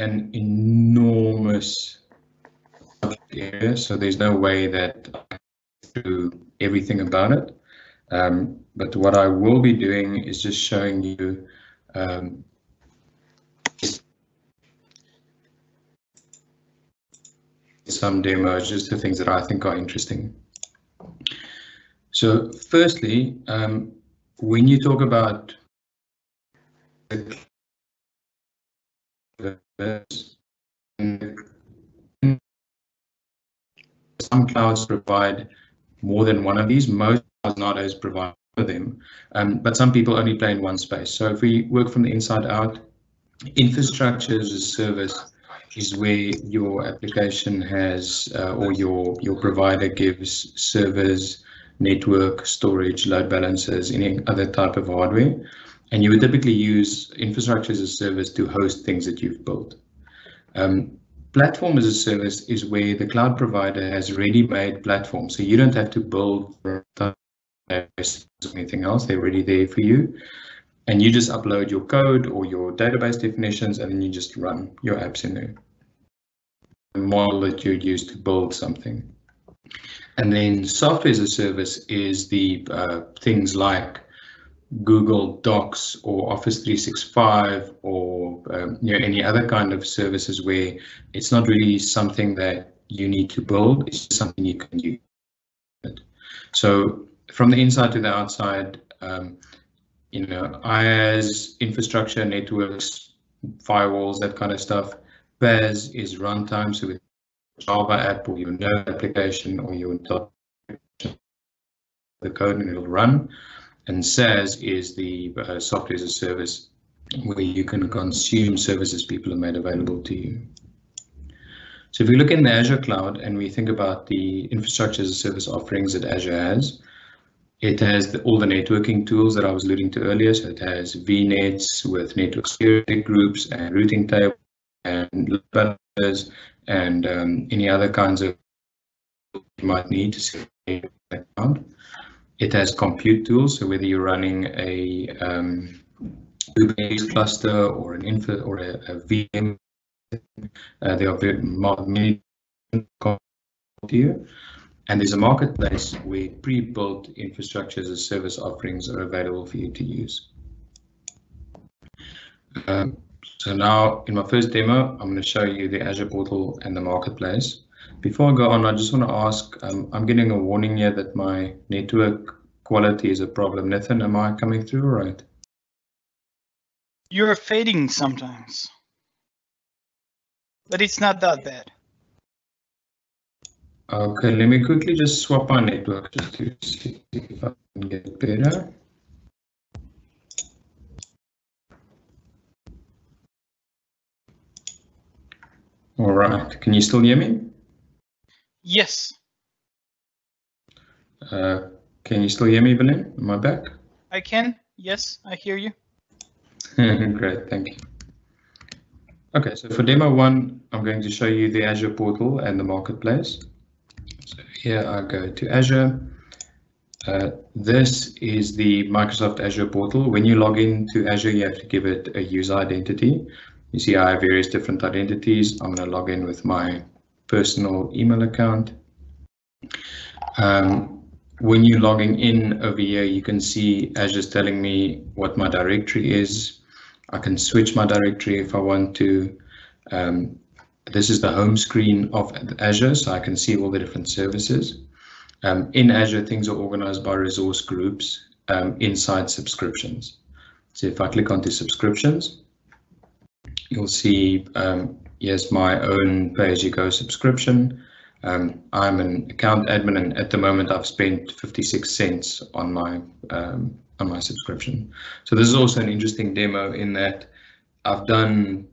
an enormous area, so there's no way that I can do everything about it. Um, but what I will be doing is just showing you um, some demos, just the things that I think are interesting. So firstly, um, when you talk about some clouds provide more than one of these. Most clouds nowadays provide them, um, but some people only play in one space. So if we work from the inside out, infrastructure as a service is where your application has uh, or your your provider gives servers, network, storage, load balancers, any other type of hardware. And you would typically use infrastructure as a service to host things that you've built. Um, platform as a service is where the cloud provider has ready-made platforms, so you don't have to build anything else. They're already there for you, and you just upload your code or your database definitions, and then you just run your apps in there. The model that you'd use to build something. And then software as a service is the uh, things like Google Docs or Office 365 or um, you know any other kind of services where it's not really something that you need to build, it's something you can use. So from the inside to the outside, um, you know, IaaS, infrastructure, networks, firewalls, that kind of stuff. PaaS is runtime, so with Java app or your Node application or your the code and it'll run. And SaaS is the uh, software as a service where you can consume services people have made available to you. So if we look in the Azure cloud and we think about the infrastructure as a service offerings that Azure has, it has the, all the networking tools that I was alluding to earlier. So it has VNets with network security groups and routing tables and balancers and um, any other kinds of you might need to secure account. It has compute tools, so whether you're running a um, Kubernetes cluster or an info or a, a VM, uh, there are many you. And there's a marketplace where pre-built infrastructure as a service offerings are available for you to use. Um, so now in my first demo, I'm going to show you the Azure portal and the marketplace. Before I go on, I just want to ask, um, I'm getting a warning here that my network quality is a problem. Nithin, am I coming through all right? You're fading sometimes, but it's not that bad. Okay, let me quickly just swap my network just to see if I can get better. All right, can you still hear me? Yes. Uh, can you still hear me, Benin? Am I back? I can. Yes, I hear you. Great, thank you. Okay, so for demo one, I'm going to show you the Azure portal and the marketplace. So here I go to Azure. Uh, this is the Microsoft Azure portal. When you log in to Azure, you have to give it a user identity. You see I have various different identities. I'm going to log in with my personal email account. Um, when you're logging in over here, you can see Azure's telling me what my directory is. I can switch my directory if I want to. Um, this is the home screen of Azure, so I can see all the different services. Um, in Azure, things are organized by resource groups um, inside subscriptions. So if I click onto subscriptions, you'll see um, here's my own pay-as-you-go subscription. Um, I'm an account admin, and at the moment I've spent 56 cents on my um, on my subscription. So this is also an interesting demo in that I've done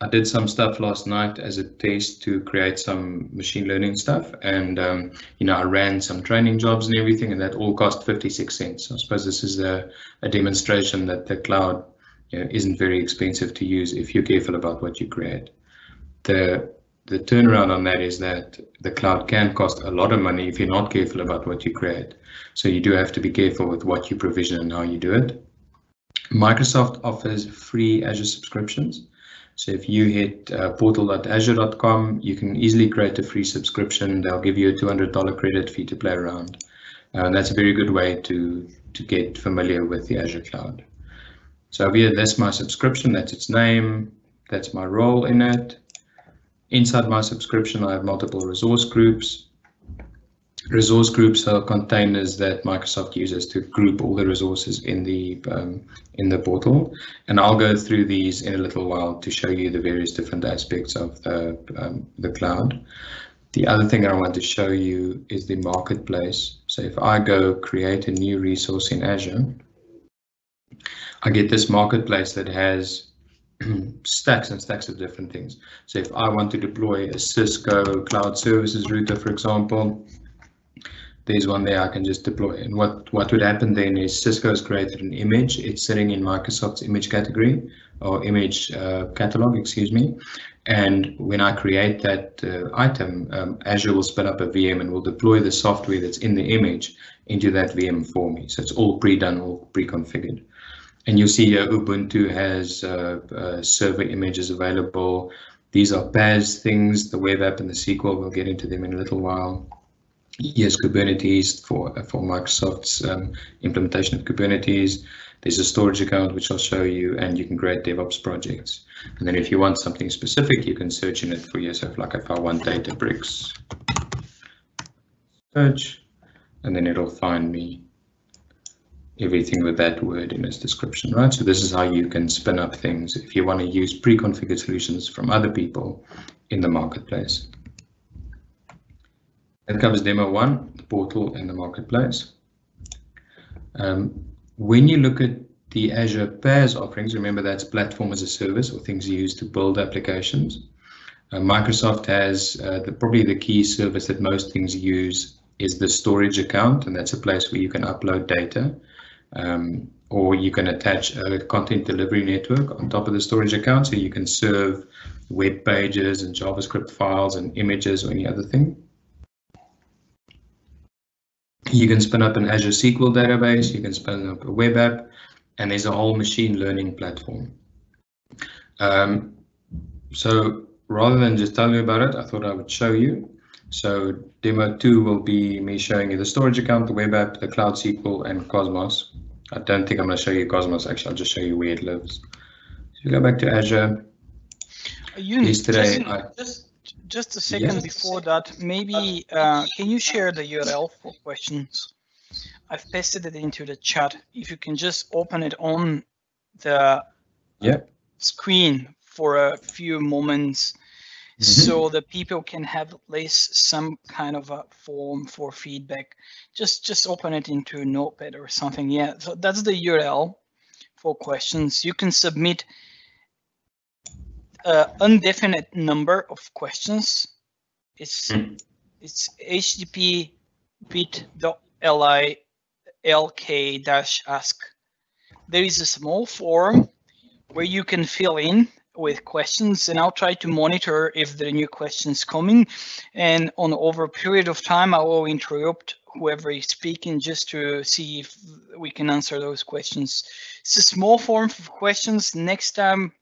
I did some stuff last night as a test to create some machine learning stuff, and um, you know I ran some training jobs and everything, and that all cost 56 cents. I suppose this is a, a demonstration that the cloud you know, isn't very expensive to use if you're careful about what you create. The the turnaround on that is that the cloud can cost a lot of money if you're not careful about what you create. So you do have to be careful with what you provision and how you do it. Microsoft offers free Azure subscriptions. So if you hit uh, portal.azure.com, you can easily create a free subscription. They'll give you a $200 credit fee to play around. Uh, and that's a very good way to, to get familiar with the Azure cloud. So here, that's my subscription, that's its name, that's my role in it. Inside my subscription, I have multiple resource groups. Resource groups are containers that Microsoft uses to group all the resources in the um, in the portal, and I'll go through these in a little while to show you the various different aspects of the um, the cloud. The other thing I want to show you is the marketplace. So if I go create a new resource in Azure, I get this marketplace that has stacks and stacks of different things. So if I want to deploy a Cisco cloud services router, for example, there's one there I can just deploy. And what, what would happen then is Cisco has created an image. It's sitting in Microsoft's image category or image uh, catalog, excuse me. And when I create that uh, item, um, Azure will spin up a VM and will deploy the software that's in the image into that VM for me. So it's all pre-done, all pre-configured. And you'll see Ubuntu has uh, uh, server images available. These are PaaS things, the web app and the SQL. We'll get into them in a little while. Yes, Kubernetes for for Microsoft's um, implementation of Kubernetes. There's a storage account which I'll show you, and you can create DevOps projects. And then if you want something specific, you can search in it for yourself. Like if I want Databricks, search, and then it'll find me everything with that word in its description, right? So this is how you can spin up things if you want to use pre-configured solutions from other people in the marketplace. That covers demo one, the portal and the marketplace. Um, when you look at the Azure PaaS offerings, remember that's platform as a service or things you use to build applications. Uh, Microsoft has uh, the, probably the key service that most things use is the storage account, and that's a place where you can upload data. Um, or you can attach a content delivery network on top of the storage account so you can serve web pages and JavaScript files and images or any other thing. You can spin up an Azure SQL database, you can spin up a web app, and there's a whole machine learning platform. Um, so rather than just tell you about it, I thought I would show you. So demo two will be me showing you the storage account, the web app, the Cloud SQL, and Cosmos. I don't think I'm going to show you Cosmos, actually, I'll just show you where it lives. So you go back to Azure. You, Yesterday, just, I, just, just a second Yes. before that, maybe uh, can you share the URL for questions? I've pasted it into the chat. If you can just open it on the yeah, screen for a few moments Mhm. so the people can have at least some kind of a form for feedback. Just just open it into a notepad or something. Yeah so that's the url for questions. You can submit a indefinite number of questions. It's Mm. it's http bit.ly lk dash ask. There is a small form where you can fill in with questions and I'll try to monitor if are new questions coming. And on over a period of time, I will interrupt whoever is speaking just to see if we can answer those questions. It's a small form of questions. Next time,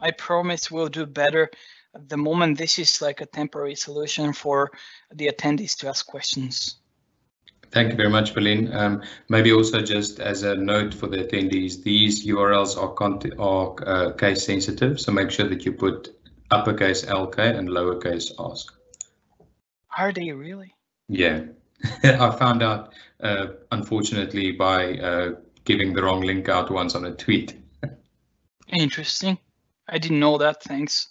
I promise we'll do better. At the moment, this is like a temporary solution for the attendees to ask questions. Thank you very much, Berlin. Um, maybe also just as a note for the attendees, these URLs are, are uh, case sensitive, so make sure that you put uppercase LK and lowercase ask. Are they really? Yeah, I found out, uh, unfortunately, by uh, giving the wrong link out once on a tweet. Interesting. I didn't know that. Thanks.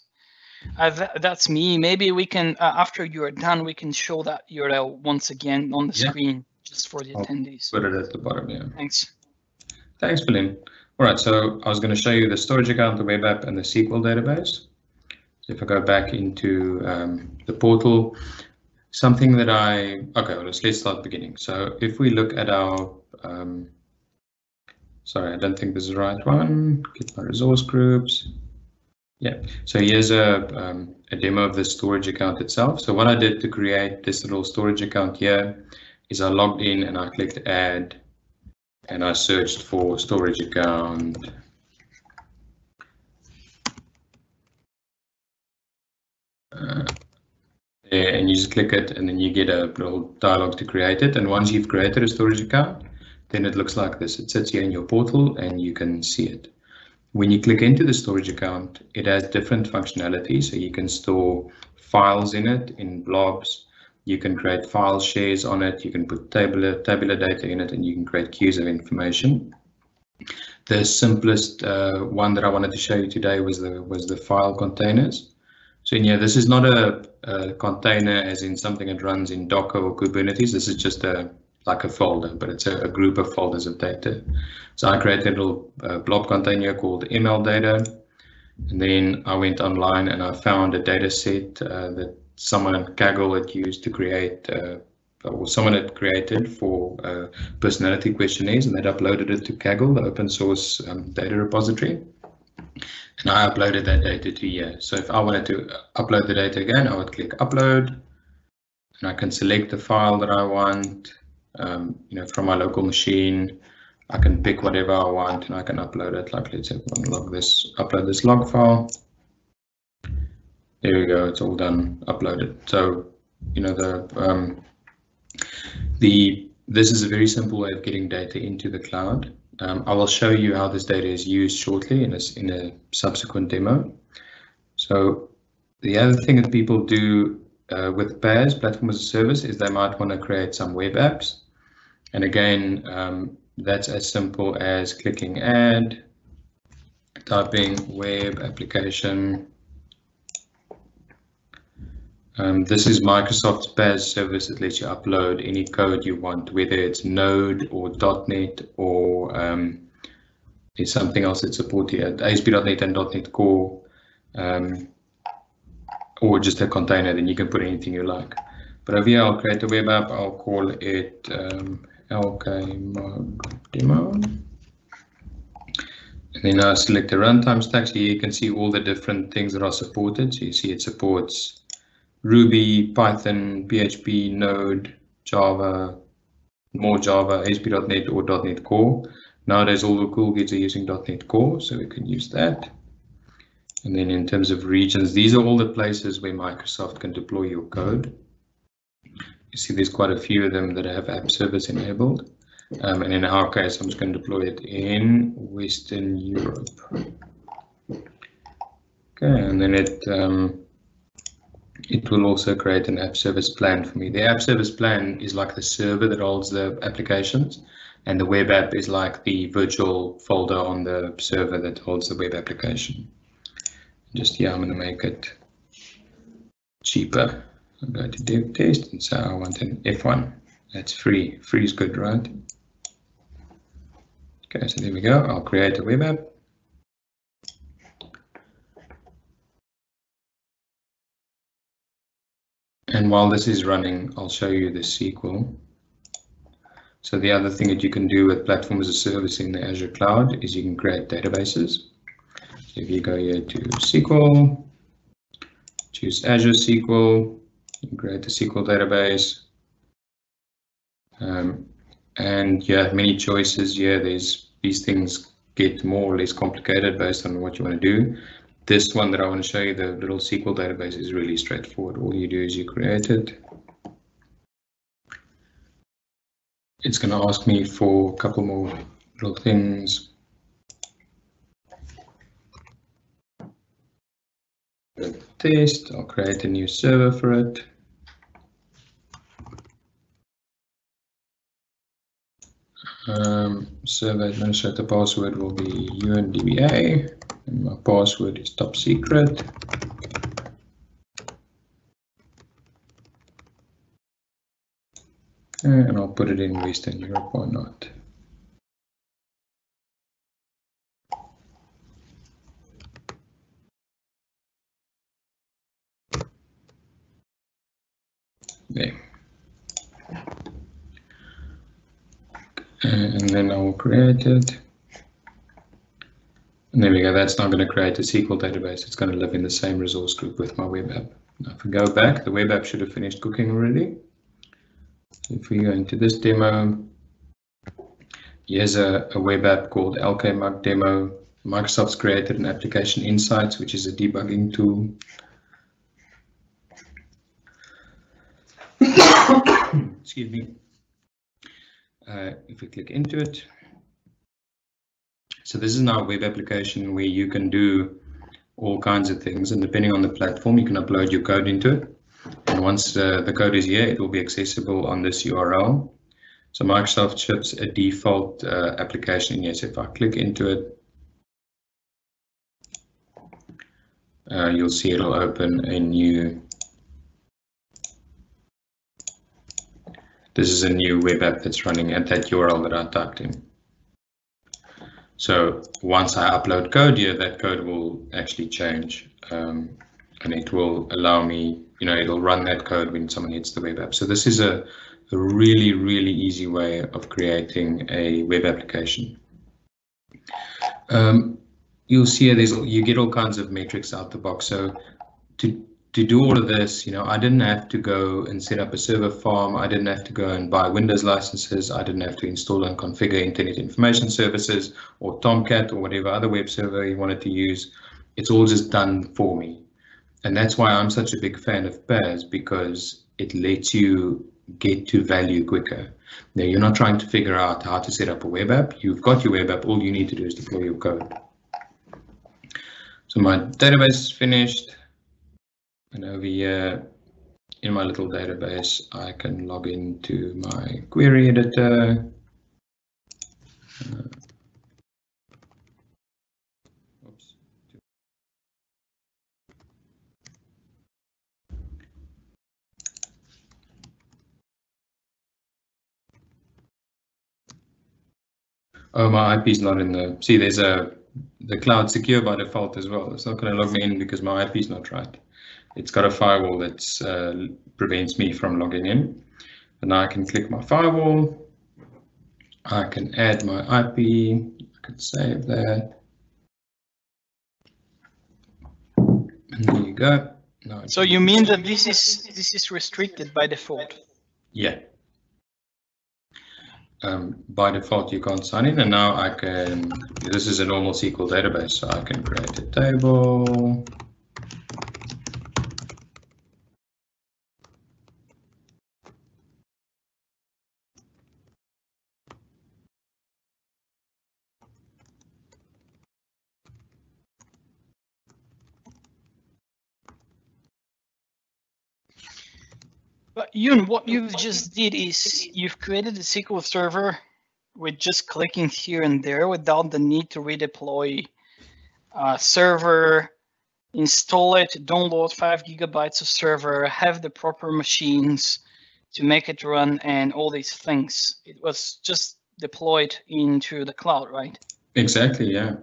Uh, th- that's me. Maybe we can, uh, after you are done, we can show that URL once again on the Yeah. screen just for the I'll attendees. Put it at the bottom, yeah. Thanks. Thanks, Berlin. All right, so I was going to show you the storage account, the web app, and the SQL database. So if I go back into um, the portal, something that I, okay, well, let's, let's start beginning. So if we look at our, um, sorry, I don't think this is the right one. Get my resource groups. Yeah, so here's a, um, a demo of the storage account itself. So what I did to create this little storage account here is I logged in and I clicked add and I searched for storage account. Uh, and you just click it and then you get a little dialog to create it. And once you've created a storage account, then it looks like this. It sits here in your portal and you can see it. When you click into the storage account, it has different functionality. So you can store files in it, in blobs, you can create file shares on it. You can put tabular, tabular data in it and you can create queues of information. The simplest uh, one that I wanted to show you today was the was the file containers. So yeah, this is not a, a, container as in something that runs in Docker or Kubernetes. This is just a like a folder, but it's a, a group of folders of data. So I created a little uh, blob container called ML data. And then I went online and I found a data set uh, that someone at Kaggle had used to create, uh, or someone had created for uh, personality questionnaires, and they'd uploaded it to Kaggle, the open source um, data repository and I uploaded that data to here. So if I wanted to upload the data again, I would click upload and I can select the file that I want, um, you know, from my local machine. I can pick whatever I want and I can upload it. Like let's say log this, upload this log file. There we go, it's all done, uploaded. So, you know, the um, the this is a very simple way of getting data into the cloud. Um, I will show you how this data is used shortly in a, in a subsequent demo. So the other thing that people do uh, with PaaS, Platform as a Service, is they might want to create some web apps. And again, um, that's as simple as clicking add, typing web application, um, this is Microsoft's PaaS service that lets you upload any code you want, whether it's Node or .NET or um, something else that support here, ASP.NET and .NET Core, um, or just a container, then you can put anything you like. But over here, I'll create a web app. I'll call it um, demo. And then I select the runtime stack. So you can see all the different things that are supported. So you see it supports Ruby, Python, PHP, Node, Java, more Java, ASP.NET or .NET Core. Nowadays, all the cool kids are using .NET Core, so we can use that. And then in terms of regions, these are all the places where Microsoft can deploy your code. You see there's quite a few of them that have app service enabled. Um, and in our case, I'm just going to deploy it in Western Europe. Okay, and then it um, it will also create an app service plan for me. The app service plan is like the server that holds the applications and the web app is like the virtual folder on the server that holds the web application. Just yeah, I'm going to make it cheaper. I'll go to dev test and say I want an F1. That's free. Free is good, right? Okay, so there we go. I'll create a web app. And while this is running, I'll show you the SQL. So the other thing that you can do with Platform as a Service in the Azure Cloud is you can create databases. So if you go here to SQL, choose Azure SQL, create a SQL database. Um, and you have many choices here. There's these things get more or less complicated based on what you want to do. This one that I want to show you, the little SQL database is really straightforward. All you do is you create it. It's going to ask me for a couple more little things. Test, I'll create a new server for it. Um, server administrator password will be UNDBA and my password is top secret. And I'll put it in Western Europe or not. There. And then I will create it. And there we go, that's not going to create a SQL database. It's going to live in the same resource group with my web app. Now if we go back, the web app should have finished cooking already. If we go into this demo, here's a, a web app called LKMUG demo. Microsoft's created an application insights, which is a debugging tool. Excuse me. Uh, if we click into it. So this is now a web application where you can do all kinds of things and depending on the platform you can upload your code into it. And once uh, the code is here, it will be accessible on this URL. So Microsoft ships a default uh, application. Yes, if I click into it, uh, you'll see it'll open a new This is a new web app that's running at that URL that I typed in. So once I upload code here, that code will actually change um, and it will allow me, you know, it'll run that code when someone hits the web app. So this is a, a really, really easy way of creating a web application. Um, you'll see there's you get all kinds of metrics out the box. So to to do all of this, you know, I didn't have to go and set up a server farm. I didn't have to go and buy Windows licenses. I didn't have to install and configure Internet Information Services or Tomcat or whatever other web server you wanted to use. It's all just done for me. And that's why I'm such a big fan of PaaS because it lets you get to value quicker. Now, you're not trying to figure out how to set up a web app. You've got your web app. All you need to do is deploy your code. So my database is finished. And over here in my little database, I can log into my query editor. Uh, oops. Oh, my IP is not in the, see there's a, the cloud secure by default as well. It's not going to log me in because my IP is not right it's got a firewall that uh, prevents me from logging in. And now I can click my firewall. I can add my IP. I can save that. And there you go. Now so you mean that this is this is restricted by default? Yeah. Um, by default, you can't sign in, and now I can. This is a normal SQL database, so I can create a table. But Joon, what you've just did is you've created a SQL server with just clicking here and there without the need to redeploy a server, install it, download five gigabytes of server, have the proper machines to make it run and all these things. It was just deployed into the cloud, right? Exactly, yeah.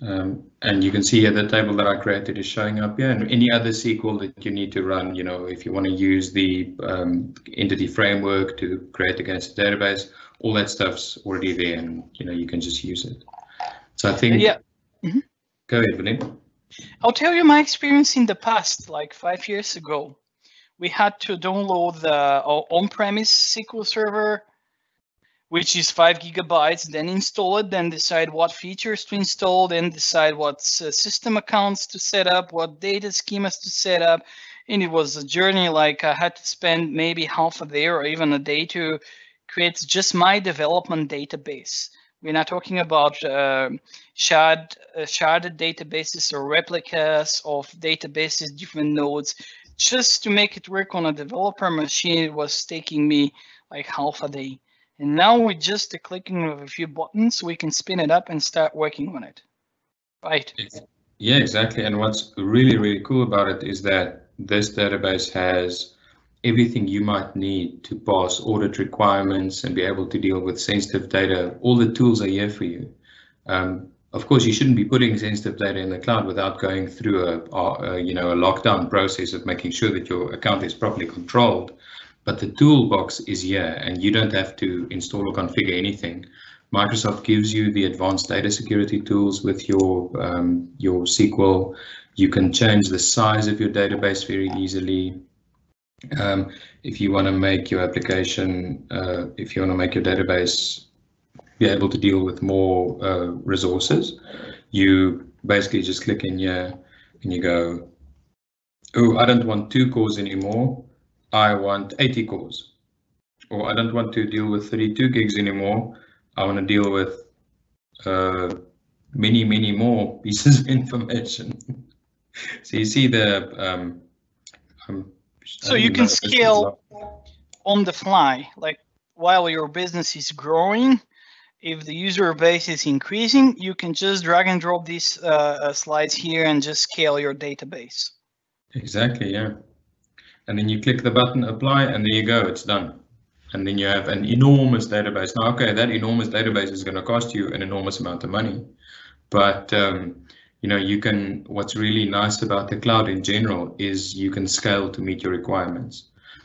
Um, and you can see here the table that I created is showing up here and any other SQL that you need to run, you know, if you want to use the um, entity framework to create against the database, all that stuff's already there and, you know, you can just use it. So I think, yeah. Mm -hmm. go ahead, Valim. I'll tell you my experience in the past, like five years ago. We had to download the on-premise SQL server which is five gigabytes, then install it, then decide what features to install, then decide what uh, system accounts to set up, what data schemas to set up. And it was a journey like I had to spend maybe half a day or even a day to create just my development database. We're not talking about uh, shared, uh, sharded databases or replicas of databases, different nodes. Just to make it work on a developer machine, it was taking me like half a day. And now with just the clicking of a few buttons, we can spin it up and start working on it. Right. Yeah, exactly. And what's really, really cool about it is that this database has everything you might need to pass audit requirements and be able to deal with sensitive data. All the tools are here for you. Um, of course, you shouldn't be putting sensitive data in the cloud without going through a, a, you know a lockdown process of making sure that your account is properly controlled. But the toolbox is here and you don't have to install or configure anything. Microsoft gives you the advanced data security tools with your, um, your SQL. You can change the size of your database very easily. Um, if you want to make your application, uh, if you want to make your database be able to deal with more uh, resources, you basically just click in here and you go, oh, I don't want two cores anymore. I want 80 cores, or I don't want to deal with 32 gigs anymore. I want to deal with uh, many, many more pieces of information. so you see the. Um, um, so you can scale on the fly, like while your business is growing. If the user base is increasing, you can just drag and drop these uh, uh slides here and just scale your database. Exactly, yeah. And then you click the button apply and there you go, it's done. And then you have an enormous database. Now, okay, that enormous database is going to cost you an enormous amount of money. But, um, you know, you can, what's really nice about the cloud in general is you can scale to meet your requirements.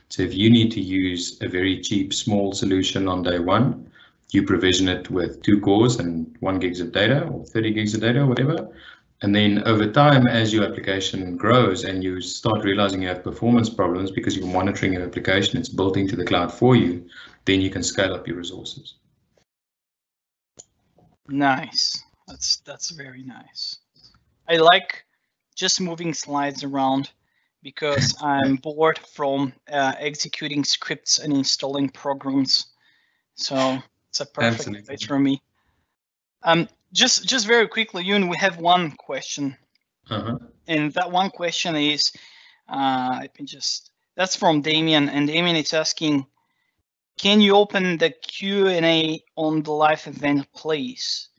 So if you need to use a very cheap, small solution on day one, you provision it with two cores and one gigs of data or 30 gigs of data whatever. And then over time, as your application grows and you start realizing you have performance problems because you're monitoring your application, it's built into the cloud for you, then you can scale up your resources. Nice. That's that's very nice. I like just moving slides around because I'm bored from uh, executing scripts and installing programs. So it's a perfect Absolutely. place for me. Um, just just very quickly, Joon, we have one question, uh-huh. and that one question is, uh, let me just. That's from Damien, and Damien is asking, can you open the Q and A on the live event, please?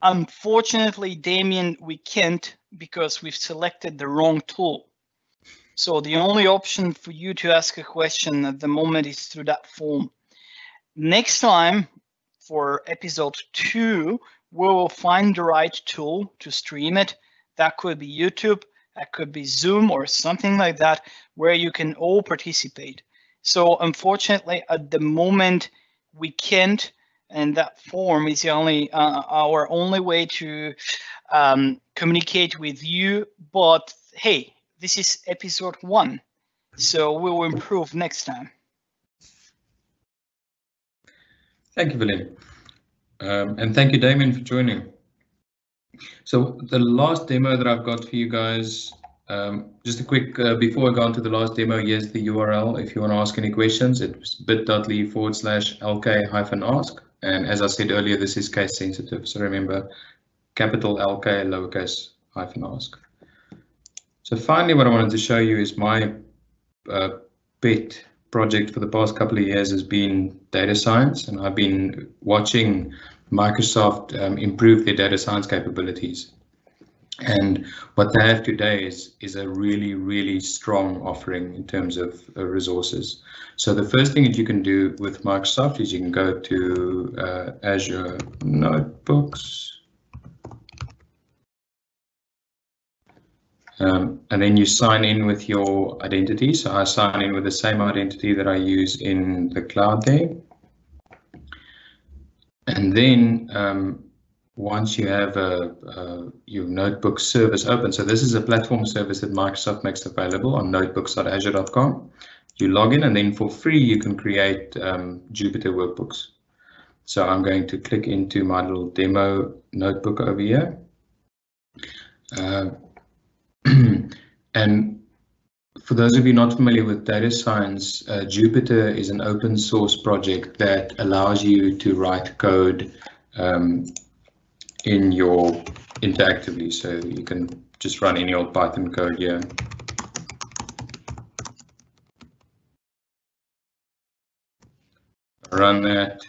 Unfortunately, Damien, we can't because we've selected the wrong tool. So the only option for you to ask a question at the moment is through that form. Next time, for episode two, we will find the right tool to stream it. That could be YouTube, that could be Zoom or something like that, where you can all participate. So unfortunately, at the moment, we can't, and that form is the only uh, our only way to um, communicate with you. But hey, this is episode one, so we will improve next time. Thank you, William. Um, and thank you, Damien, for joining. So the last demo that I've got for you guys, um, just a quick, uh, before I go on to the last demo, here's the URL. If you want to ask any questions, it's bit.ly forward slash lk hyphen ask. And as I said earlier, this is case sensitive. So remember, capital LK, lowercase hyphen ask. So finally, what I wanted to show you is my uh, pet project for the past couple of years has been data science, and I've been watching Microsoft um, improve their data science capabilities. And what they have today is, is a really, really strong offering in terms of uh, resources. So the first thing that you can do with Microsoft is you can go to uh, Azure Notebooks. Um, and then you sign in with your identity. So I sign in with the same identity that I use in the cloud there. And then um, once you have a, a, your notebook service open, so this is a platform service that Microsoft makes available on notebooks.azure.com. You log in and then for free you can create um, Jupyter workbooks. So I'm going to click into my little demo notebook over here. Uh, and for those of you not familiar with data science, uh, Jupyter is an open source project that allows you to write code um, in your interactively. So you can just run any old Python code here. Run that,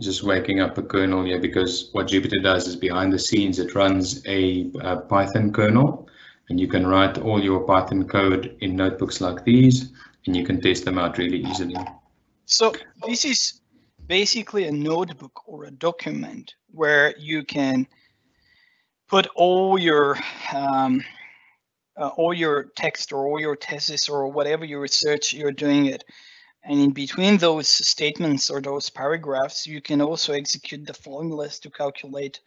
just waking up a kernel here because what Jupyter does is behind the scenes, it runs a, a Python kernel and you can write all your Python code in notebooks like these, and you can test them out really easily. So this is basically a notebook or a document where you can put all your um, uh, all your text or all your thesis or whatever your research you're doing it. And in between those statements or those paragraphs, you can also execute the formulas to calculate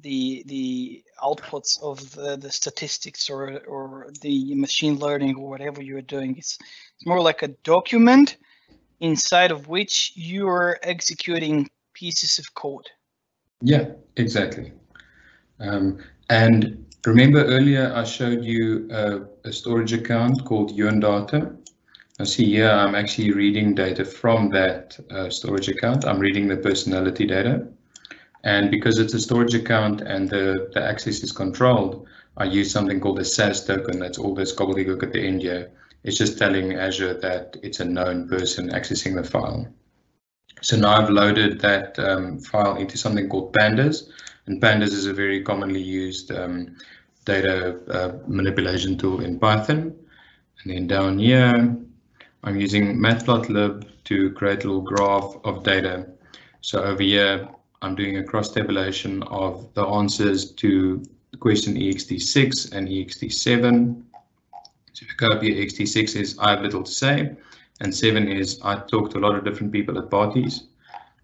the the outputs of the, the statistics or or the machine learning or whatever you're doing. It's, it's more like a document inside of which you are executing pieces of code. Yeah, exactly. Um, and remember earlier I showed you a, a storage account called Data. I see here I'm actually reading data from that uh, storage account. I'm reading the personality data. And because it's a storage account and the, the access is controlled, I use something called a SAS token. That's all this gobbledygook at the end here. It's just telling Azure that it's a known person accessing the file. So now I've loaded that um, file into something called pandas. And pandas is a very commonly used um, data uh, manipulation tool in Python. And then down here, I'm using matplotlib to create a little graph of data. So over here, I'm doing a cross tabulation of the answers to question EXT6 and EXT7. So if you go up here, EXT6 is I have little to say, and 7 is I talk to a lot of different people at parties.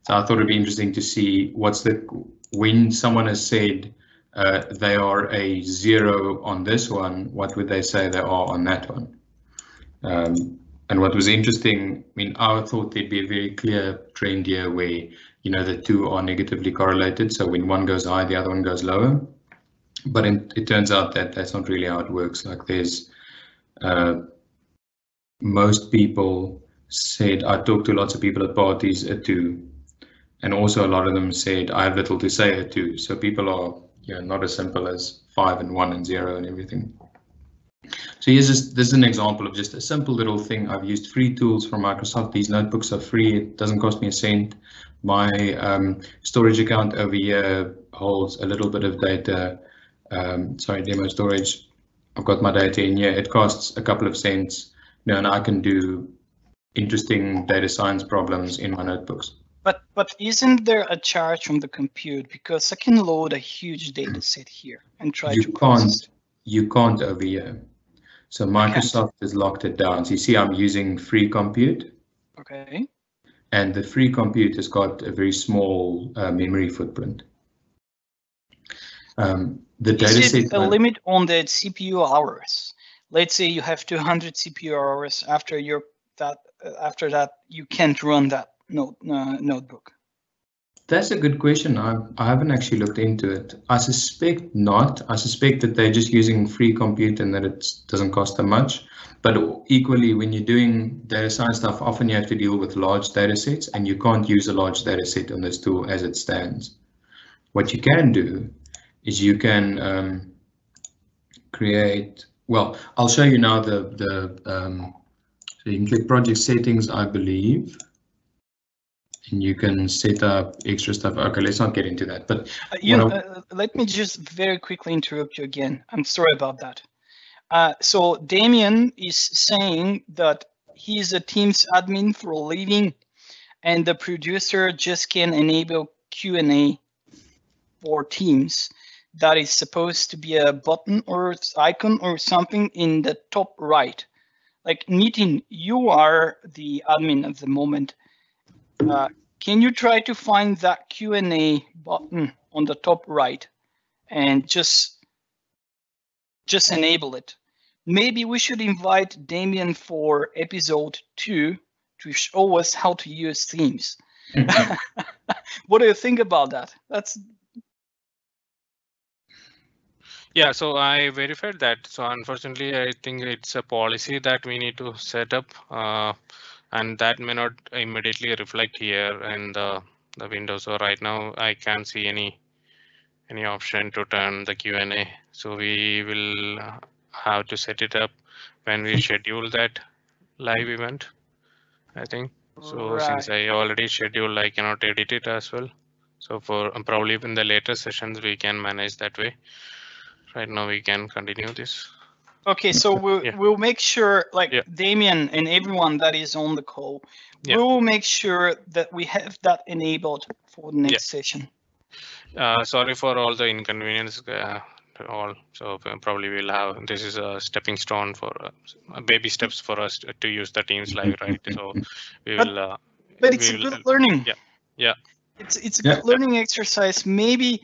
So I thought it'd be interesting to see what's the, when someone has said uh, they are a zero on this one, what would they say they are on that one? Um, and what was interesting, I mean, I thought there'd be a very clear trend here where, you know, the two are negatively correlated. So when one goes high, the other one goes lower. But it, it turns out that that's not really how it works. Like there's uh, most people said, I talked to lots of people at parties, at two. And also a lot of them said, I have little to say, at two. So people are you know, not as simple as five and one and zero and everything. So here's just, this is an example of just a simple little thing. I've used free tools from Microsoft. These notebooks are free. It doesn't cost me a cent. My um, storage account over here holds a little bit of data. Um, sorry, demo storage. I've got my data in here. It costs a couple of cents. You know, and I can do interesting data science problems in my notebooks. But but isn't there a charge from the compute because I can load a huge data set here and try you to can't you can't over here. So Microsoft has locked it down. So you see I'm using free compute. Okay. And the free compute has got a very small uh, memory footprint. Um, the data Is it set a limit on the CPU hours? Let's say you have 200 CPU hours after your that after that you can't run that note uh, notebook. That's a good question. I, I haven't actually looked into it. I suspect not. I suspect that they're just using free compute and that it doesn't cost them much. But equally, when you're doing data science stuff, often you have to deal with large data sets and you can't use a large data set on this tool as it stands. What you can do is you can um, create, well, I'll show you now the, the um, so you can click project settings, I believe and you can set up extra stuff. Okay, let's not get into that. But uh, you know, uh, let me just very quickly interrupt you again. I'm sorry about that. Uh, so Damien is saying that he's a Teams admin for a living, and the producer just can enable Q&A for Teams. That is supposed to be a button or icon or something in the top right. Like Nithin, you are the admin at the moment. Uh, can you try to find that Q&A button on the top right and just just enable it? Maybe we should invite Damien for episode two to show us how to use Teams. what do you think about that? That's yeah so i verified that so unfortunately i think it's a policy that we need to set up uh, and that may not immediately reflect here in the, the window. So right now I can't see any any option to turn the Q&A. So we will uh, have to set it up when we schedule that live event, I think. So right. since I already scheduled, I cannot edit it as well. So for um, probably in the later sessions, we can manage that way. Right now we can continue this. Okay, so we'll yeah. we'll make sure, like yeah. Damien and everyone that is on the call, yeah. we will make sure that we have that enabled for the next session. Uh, sorry for all the inconvenience. Uh, all so probably we'll have this is a stepping stone for uh, baby steps for us to, to, use the teams live right so we but, will uh, but it's a good learning yeah yeah it's it's a good learning exercise maybe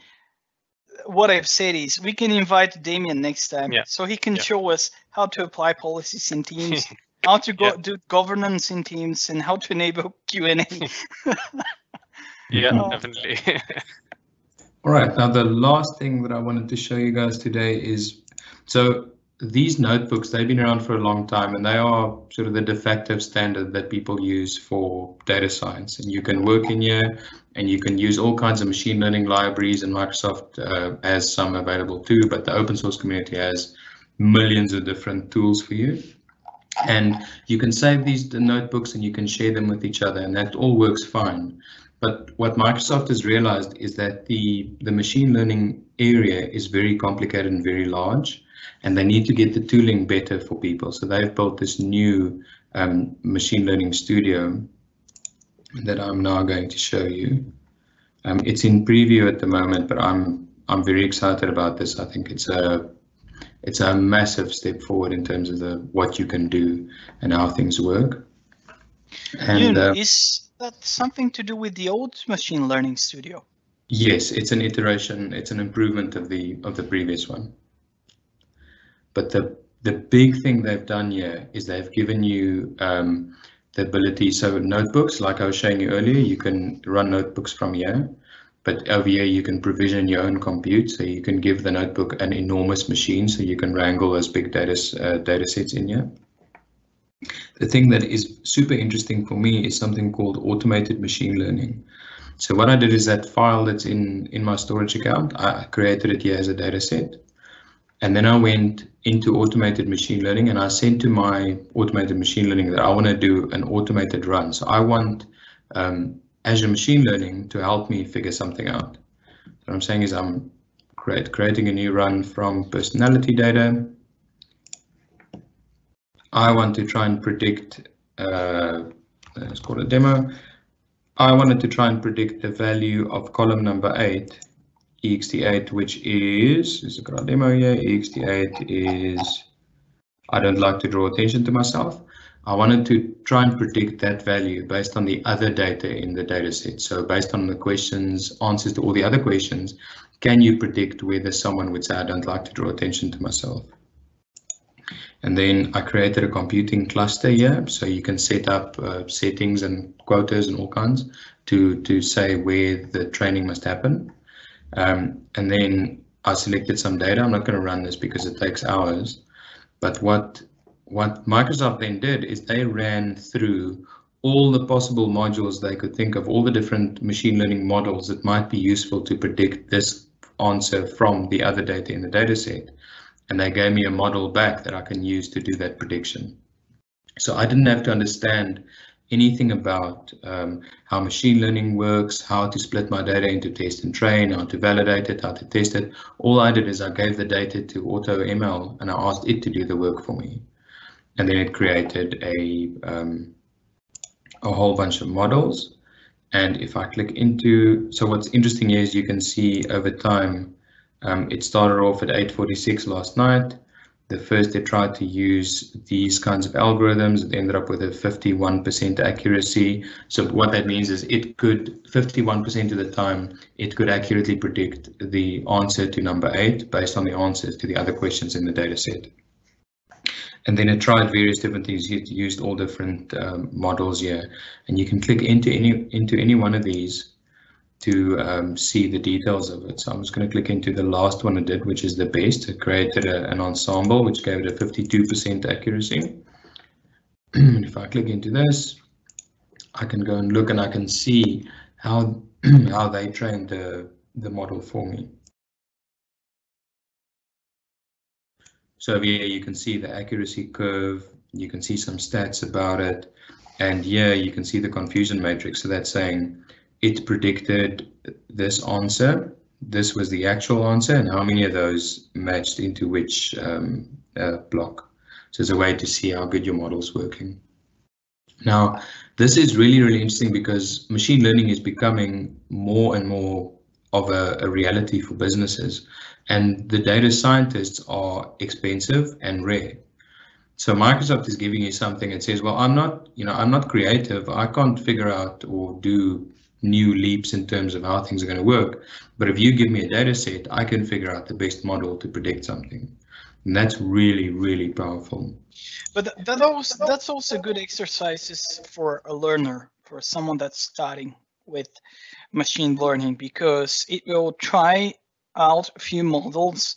what I've said is we can invite Damien next time yeah. so he can yeah. show us how to apply policies in Teams, how to go yeah. do governance in Teams, and how to enable Q and A. yeah, oh. definitely. All right. Now the last thing that I wanted to show you guys today is so these notebooks, they've been around for a long time and they are sort of the de facto standard that people use for data science. And you can work in here and you can use all kinds of machine learning libraries and Microsoft uh, has some available too, but the open source community has millions of different tools for you. And you can save these the notebooks and you can share them with each other and that all works fine. But what Microsoft has realized is that the, the machine learning area is very complicated and very large and they need to get the tooling better for people. So they've built this new um, machine learning studio that I'm now going to show you. Um, it's in preview at the moment, but I'm I'm very excited about this. I think it's a it's a massive step forward in terms of the what you can do and how things work. And uh, is that something to do with the old machine learning studio? Yes, it's an iteration. It's an improvement of the of the previous one. But the the big thing they've done here is they've given you um, the ability. So notebooks, like I was showing you earlier, you can run notebooks from here. But over here, you can provision your own compute. So you can give the notebook an enormous machine, so you can wrangle those big data uh, data sets in here. The thing that is super interesting for me is something called automated machine learning. So what I did is that file that's in in my storage account, I created it here as a data set. And then I went into automated machine learning and I sent to my automated machine learning that I want to do an automated run. So I want um, Azure Machine Learning to help me figure something out. What I'm saying is I'm create, creating a new run from personality data. I want to try and predict, uh, let's call it a demo. I wanted to try and predict the value of column number eight ext8, which is, is a demo here, ext8 is, I don't like to draw attention to myself. I wanted to try and predict that value based on the other data in the data set. So based on the questions, answers to all the other questions, can you predict whether someone would say, I don't like to draw attention to myself? And then I created a computing cluster here, so you can set up uh, settings and quotas and all kinds to, to say where the training must happen. Um, and then I selected some data. I'm not going to run this because it takes hours. But what what Microsoft then did is they ran through all the possible modules they could think of, all the different machine learning models that might be useful to predict this answer from the other data in the data set. And they gave me a model back that I can use to do that prediction. So I didn't have to understand anything about um, how machine learning works, how to split my data into test and train, how to validate it, how to test it. All I did is I gave the data to AutoML and I asked it to do the work for me. And then it created a, um, a whole bunch of models. And if I click into, so what's interesting is you can see over time, um, it started off at 846 last night the first they tried to use these kinds of algorithms, it ended up with a 51% accuracy. So what that means is it could 51% of the time, it could accurately predict the answer to number eight based on the answers to the other questions in the data set. And then it tried various different things. It used all different um, models here, and you can click into any into any one of these to um, see the details of it. So I'm just going to click into the last one I did, which is the best. It created a, an ensemble, which gave it a 52% accuracy. if I click into this, I can go and look and I can see how how they trained the, the model for me. So here you can see the accuracy curve, you can see some stats about it, and here you can see the confusion matrix. So that's saying it predicted this answer. This was the actual answer and how many of those matched into which um, uh, block. So it's a way to see how good your model is working. Now, this is really, really interesting because machine learning is becoming more and more of a, a reality for businesses and the data scientists are expensive and rare. So Microsoft is giving you something that says, well, I'm not, you know, I'm not creative. I can't figure out or do new leaps in terms of how things are going to work. But if you give me a data set, I can figure out the best model to predict something. And that's really, really powerful. But that also, that's also good exercises for a learner, for someone that's starting with machine learning, because it will try out a few models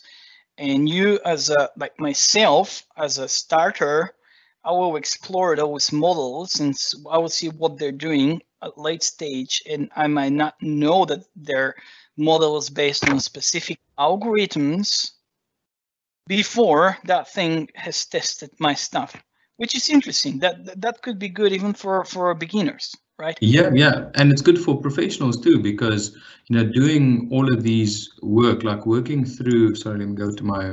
and you as a like myself as a starter, I will explore those models and I will see what they're doing late stage, and I might not know that their model models based on specific algorithms before that thing has tested my stuff, which is interesting. That that- that could be good even for for beginners, right? Yeah, yeah, and it's good for professionals too because you know doing all of these work, like working through. Sorry, let me go to my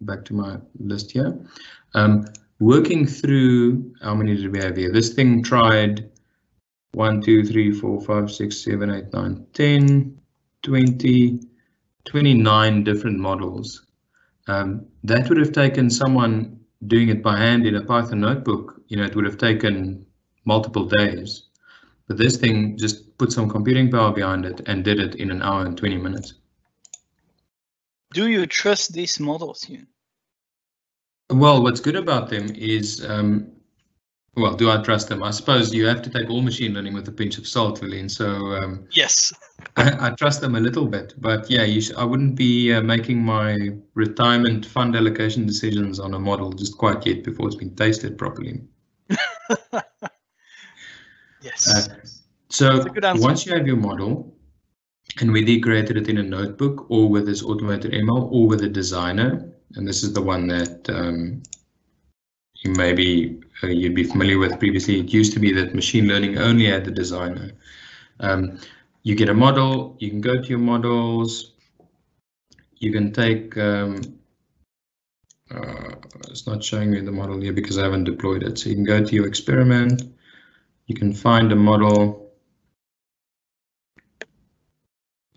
back to my list here. Um, working through how many did we have here? This thing tried one, two, three, four, five, six, seven, eight, nine, 10, 20, 29 different models. Um, that would have taken someone doing it by hand in a Python notebook. You know, it would have taken multiple days. But this thing just put some computing power behind it and did it in an hour and 20 minutes. Do you trust these models, Joon? Well, what's good about them is, um, well, do I trust them? I suppose you have to take all machine learning with a pinch of salt, Lillian. So um, Yes. I, I trust them a little bit. But yeah, you sh- I wouldn't be uh, making my retirement fund allocation decisions on a model just quite yet before it's been tasted properly. Yes. Uh, So once you have your model, and whether you created it in a notebook or with this automated ML or with a designer, and this is the one that um, you maybe uh, you'd be familiar with previously. It used to be that machine learning only had the designer. Um, you get a model, you can go to your models, you can take, um, uh, it's not showing me the model here because I haven't deployed it. So you can go to your experiment, you can find a model,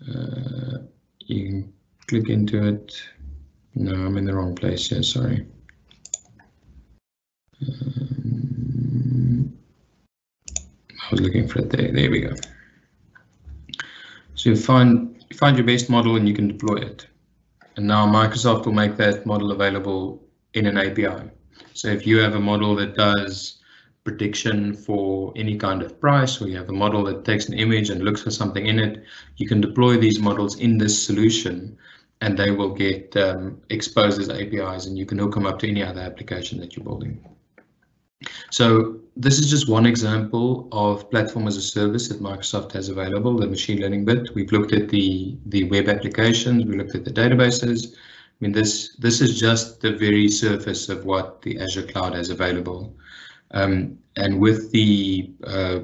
uh, you can click into it. No, I'm in the wrong place here, sorry. I was looking for it there. There we go. So you find you find your best model and you can deploy it. And now Microsoft will make that model available in an API. So if you have a model that does prediction for any kind of price, or you have a model that takes an image and looks for something in it, you can deploy these models in this solution and they will get um, exposed as APIs and you can hook them up to any other application that you're building. So this is just one example of platform as a service that Microsoft has available, the machine learning bit. We've looked at the, the web applications, we looked at the databases. I mean, this, this is just the very surface of what the Azure cloud has available. Um, and with the uh,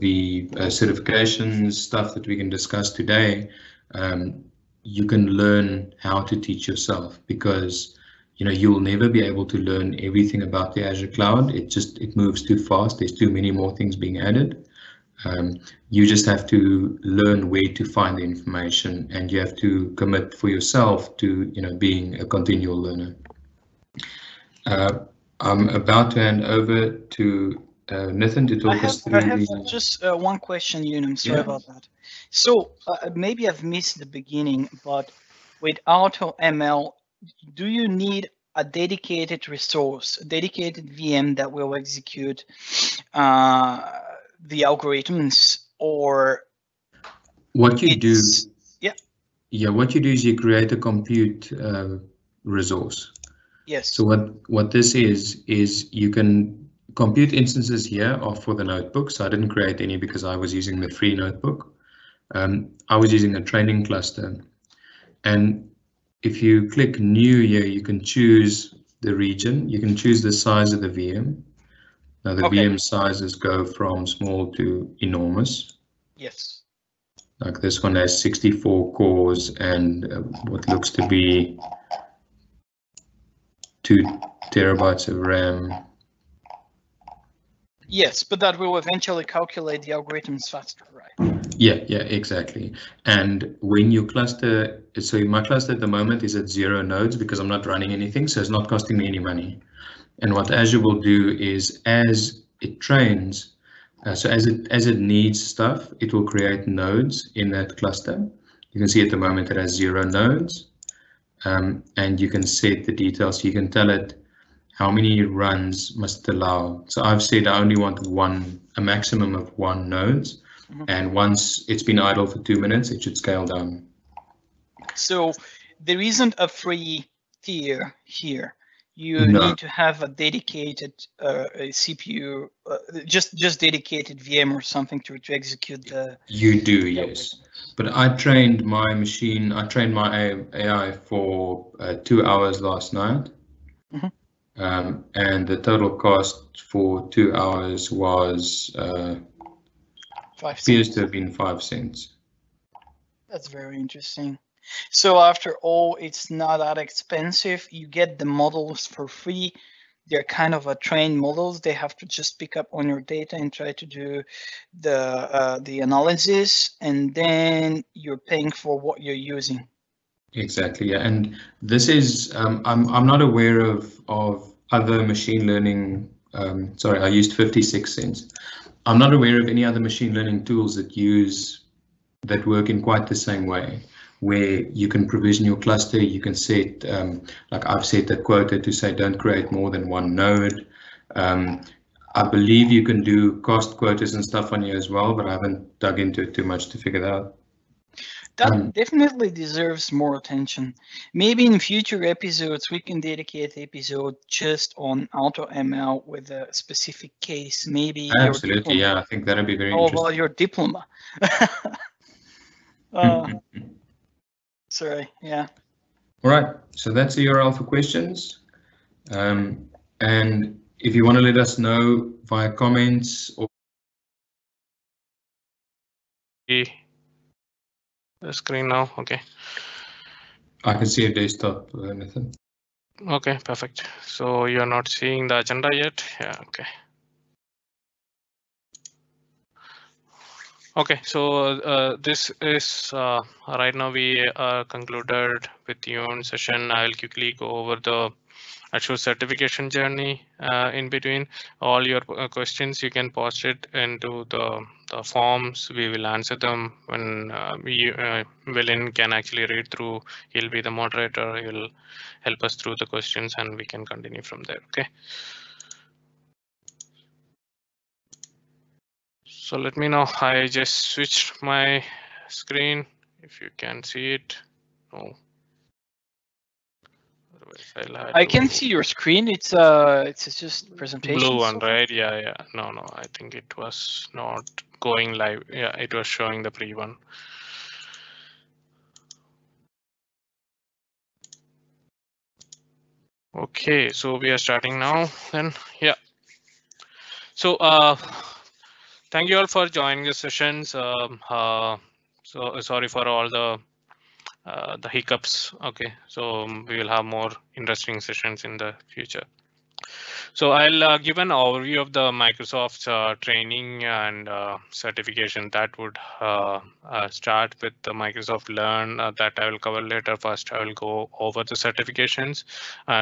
the uh, certifications stuff that we can discuss today, um, you can learn how to teach yourself because you know you'll never be able to learn everything about the Azure cloud. It just it moves too fast. There's too many more things being added. Um, you just have to learn where to find the information, and you have to commit for yourself to you know being a continual learner. Uh, I'm about to hand over to uh, Nithin to talk I have, us through I have the. just uh, one question, Joon. Sorry Yeah. about that. So uh, maybe I've missed the beginning, but with AutoML, do you need a dedicated resource, a dedicated VM that will execute uh, the algorithms, or What you do, yeah, yeah, what you do is you create a compute uh, resource. yes, So what what this is is you can compute instances here are for the notebook. So I didn't create any because I was using the free notebook. Um, I was using a training cluster, and if you click new here, you can choose the region. You can choose the size of the VM. Now the Okay. VM sizes go from small to enormous. yes, Like this one has 64 cores and uh, what looks to be two terabytes of RAM. Yes, but that will eventually calculate the algorithms faster, right? Yeah, yeah, exactly. And when you cluster, so my cluster at the moment is at zero nodes because I'm not running anything, so it's not costing me any money. And what Azure will do is as it trains, uh, so as it as it needs stuff, it will create nodes in that cluster. You can see at the moment it has zero nodes, um, and you can set the details. You can tell it how many runs must allow. So I've said I only want one, a maximum of one nodes, Mhm. and once it's been idle for two minutes, it should scale down. So there isn't a free tier here. You No. need to have a dedicated uh, a CPU, uh, just just dedicated VM or something to to execute the. You do, yes. But I trained my machine, I trained my AI for uh, two hours last night. Mhm. Um, and the total cost for two hours was, uh, Five appears cents. to have been five cents. That's very interesting. So after all, it's not that expensive. You get the models for free. They're kind of a trained models. They have to just pick up on your data and try to do the uh, the analysis, and then you're paying for what you're using. Exactly, yeah. And this is, um, I'm, I'm not aware of, of other machine learning, um, sorry, I used 56 cents. I'm not aware of any other machine learning tools that use, that work in quite the same way, where you can provision your cluster, you can set, um, like I've set the quota to say don't create more than one node. Um, I believe you can do cost quotas and stuff on you as well, but I haven't dug into it too much to figure that out. That Um, definitely deserves more attention. Maybe in future episodes we can dedicate the episode just on auto ML with a specific case. Maybe Absolutely, diploma- yeah, I think that'd be very How interesting. about your diploma? uh, sorry, yeah. All right, so that's the URL for questions. Um, and if you want to let us know via comments or See The screen now, okay. I can see a desktop, Nithin. Okay, perfect. So you're not seeing the agenda yet? Yeah, okay. Okay, so uh, this is uh, right now we uh, concluded with the own session. I'll quickly go over the actual certification journey uh, in between. All your uh, questions you can post it into the, the forms. We will answer them when uh, we uh, William can actually read through. He'll be the moderator. He'll help us through the questions and we can continue from there. Okay. So let me know. I just switched my screen. If you can see it. No. I can see your screen. It's uh, it's just presentation. Blue one, so- right? Yeah, yeah. No, no, I think it was not going live. Yeah, it was showing the pre one. Okay, so we are starting now then, yeah. So, uh, thank you all for joining the sessions. Um, uh, so sorry for all the the hiccups. Okay, so um, we will have more interesting sessions in the future. So I'll uh, give an overview of the Microsoft uh, training and uh, certification that would uh, uh, start with the Microsoft Learn uh, that I will cover later. First, I will go over the certifications,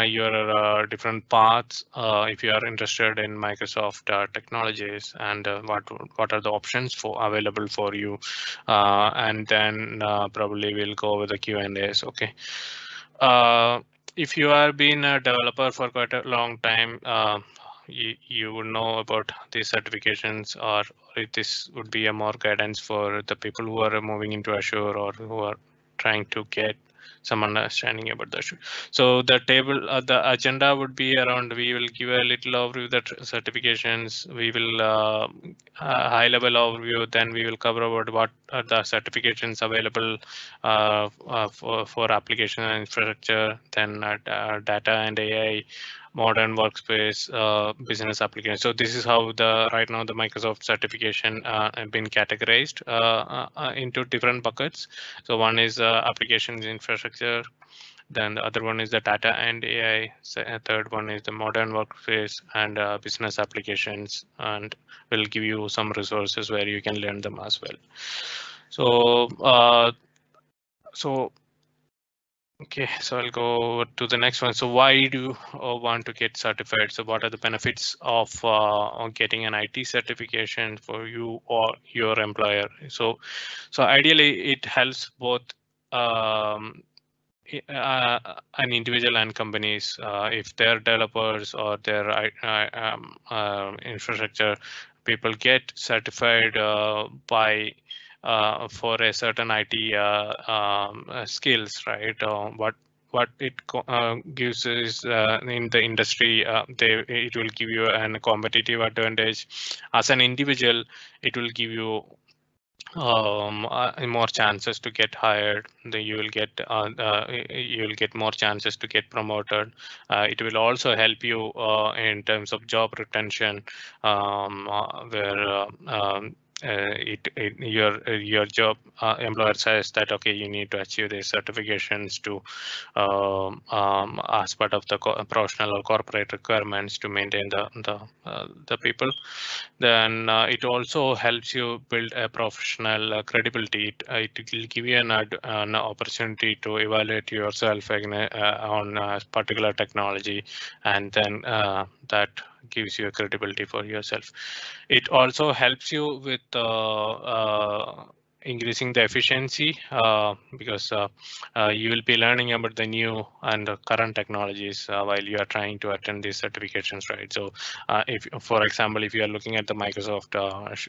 your different paths if you are interested in Microsoft technologies and what what are the options for available for you, and then probably we'll go over the Q and A's. Okay. If you have been a developer for quite a long time, uh, you, you would know about these certifications or if this would be a more guidance for the people who are moving into Azure or who are trying to get some understanding about the Azure. So the table, uh, the agenda would be around, we will give a little overview of the certifications. We will uh, high level overview, then we will cover about what are the certifications available uh, uh, for, for application and infrastructure, then uh, data and AI, modern workspace, uh, business application. So this is how the right now the Microsoft certification uh, have been categorized uh, uh, uh, into different buckets. So one is uh, applications infrastructure, then the other one is the data and AI. Uh, Third one is the modern workspace and uh, business applications, and we'll give you some resources where you can learn them as well. So, uh, so, okay, so I'll go to the next one. So why do you uh, want to get certified? So what are the benefits of uh, getting an IT certification for you or your employer? So, so ideally it helps both um, uh, an individual and companies uh, if their developers or their um, uh, infrastructure people get certified uh, by uh, for a certain IT uh, um, uh, skills, right? What what it gives is in the industry, they, it will give you a competitive advantage. As an individual, it will give you um, uh, more chances to get hired then you will get uh, uh, you will get more chances to get promoted it will also help you in terms of job retention um, where um, it, it, your your job uh, employer says that okay you need to achieve these certifications to um, um, as part of the professional or corporate requirements to maintain the the uh, the people. Then uh, it also helps you build a professional uh, credibility. It, uh, it will give you an, an opportunity to evaluate yourself on a particular technology. And then that gives you a credibility for yourself. It also helps you with uh, uh, increasing the efficiency uh, because uh, uh, you will be learning about the new and current technologies while you are trying to attend these certifications, right? So if, for example, if you are looking at the Microsoft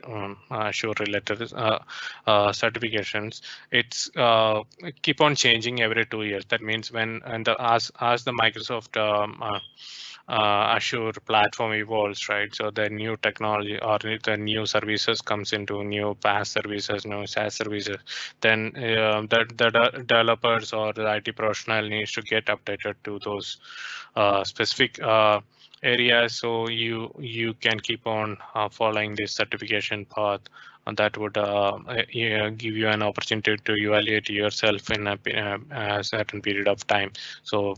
um, Azure related certifications, it's keep on changing every two years. That means when and the, as as the Microsoft um, uh, Azure platform evolves, right? So the new technology or the new services comes into new PaaS services, new Services, then uh, the, the developers or the IT professional needs to get updated to those uh, specific uh, areas. So you you can keep on uh, following this certification path and that would uh, give you an opportunity to evaluate yourself in a, a, certain period of time. So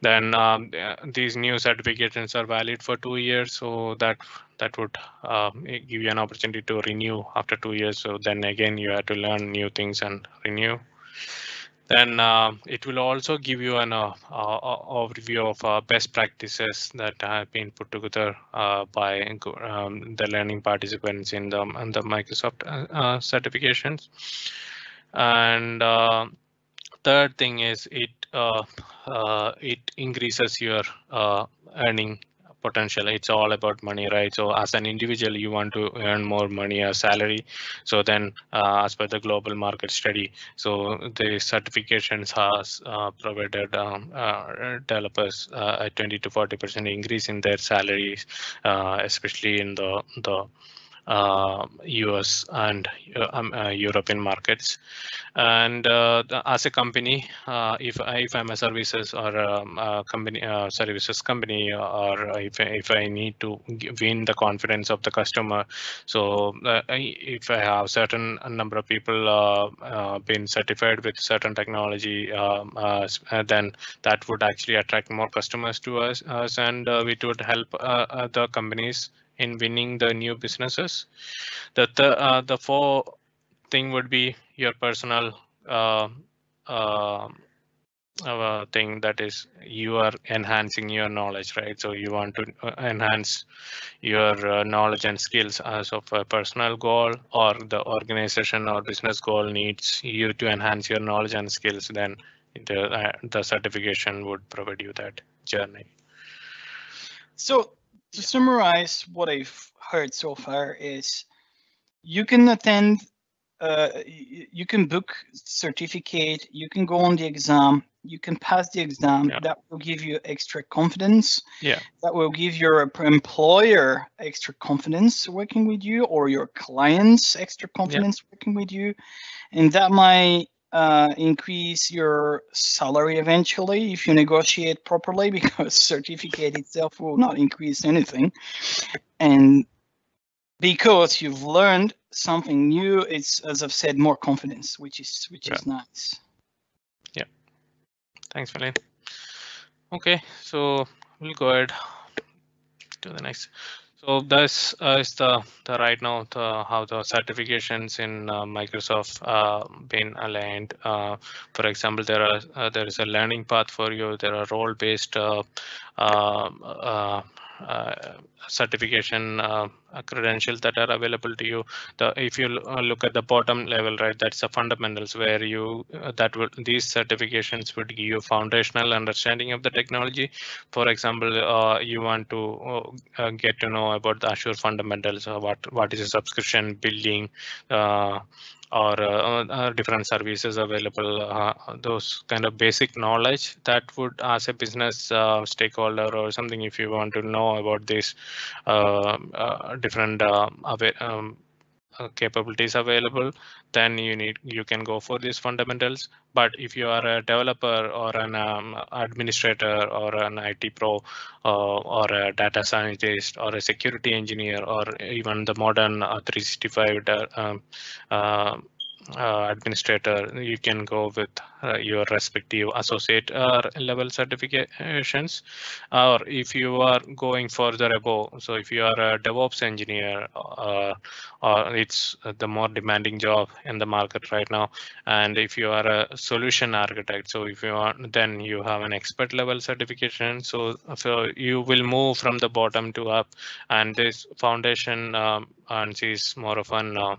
then um, these new certifications are valid for two years. So that that would uh, give you an opportunity to renew after two years. So then again, you have to learn new things and renew. Then uh, it will also give you an uh, overview of uh, best practices that have been put together uh, by um, the learning participants in the, in the Microsoft uh, certifications. And third thing is it uh, uh, it increases your uh, earning potential. It's all about money right? So as an individual you want to earn more money or salary. So then uh, as per the global market study so the certifications has uh, provided um, uh, developers a 20 to 40 percent increase in their salaries especially in the the uh, Um, US and uh, um, uh, European markets. And uh, the, as a company, uh, if I, if I'm a services or um, a company uh, services company, or if if I need to win the confidence of the customer, so if I have certain number of people been certified with certain technology, um, then that would actually attract more customers to us, us and it would help the companies in winning the new businesses. The the, uh, the four thing would be your personal uh, uh, uh, thing that is you are enhancing your knowledge, right? So you want to uh, enhance your uh, knowledge and skills as of a personal goal or the organization or business goal needs you to enhance your knowledge and skills, then the, uh, the certification would provide you that journey. So to summarize what I've heard so far is you can attend, uh, you can book certificate, you can go on the exam, you can pass the exam. Yeah. That will give you extra confidence. Yeah. That will give your employer extra confidence working with you, or your clients extra confidence yeah. working with you, and that might uh, increase your salary eventually if you negotiate properly because certificate itself will not increase anything and because you've learned something new it's as i've said more confidence which is which yeah. is nice yeah thanks Philip. okay so we'll go ahead to the next so this uh, is the, the right now the, how the certifications in uh, Microsoft uh, been aligned. Uh, for example, there are uh, there is a learning path for you. There are role-based uh, um, certification uh, credentials that are available to you. The if you uh, look at the bottom level, right, that's the fundamentals where you uh, that would these certifications would give you foundational understanding of the technology. For example, uh, you want to uh, get to know about the Azure fundamentals, what what is a subscription billing or uh, uh, different services available, uh, those kind of basic knowledge that would as a business stakeholder or something if you want to know about these different um, uh, capabilities available, then you need you can go for these fundamentals. But if you are a developer or an um, administrator or an IT pro uh, or a data scientist or a security engineer or even the modern uh, 365 um, uh, uh, administrator, you can go with uh, your respective associate uh, level certifications. Or if you are going further above, so if you are a DevOps engineer, uh, it's the more demanding job in the market right now. And if you are a solution architect, so if you want, then you have an expert level certification. So, so you will move from the bottom to up, and this foundation um, and is more of an uh,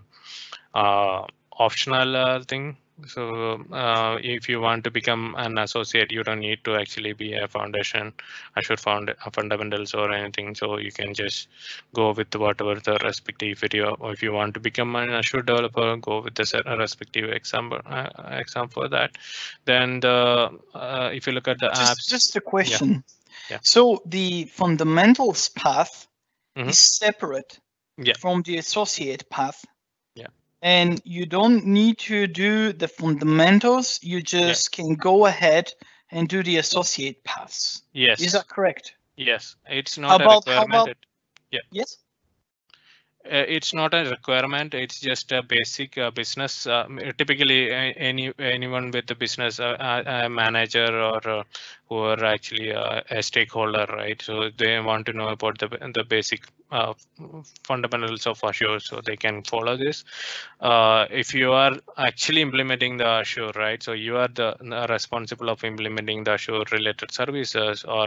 uh, optional uh, thing. So uh, if you want to become an associate, you don't need to actually be a foundation, Azure found fundamentals or anything. So you can just go with whatever the respective video. Or if you want to become an Azure developer, go with the respective example uh, exam for that. Then the uh, if you look at the just, apps, just a question. Yeah. Yeah. So the fundamentals path Mm -hmm. is separate yeah. from the associate path and you don't need to do the fundamentals. You just yeah. can go ahead and do the associate paths. Yes. Is that correct? Yes, it's not about, a requirement. About, yeah. Yes. Uh, it's not a requirement. It's just a basic uh, business. Uh, typically, any anyone with a business, a manager or uh, who are actually a, stakeholder, right? So they want to know about the the basic uh, fundamentals of Azure, so they can follow this. Uh, if you are actually implementing the Azure, right? So you are the, the responsible of implementing the Azure related services or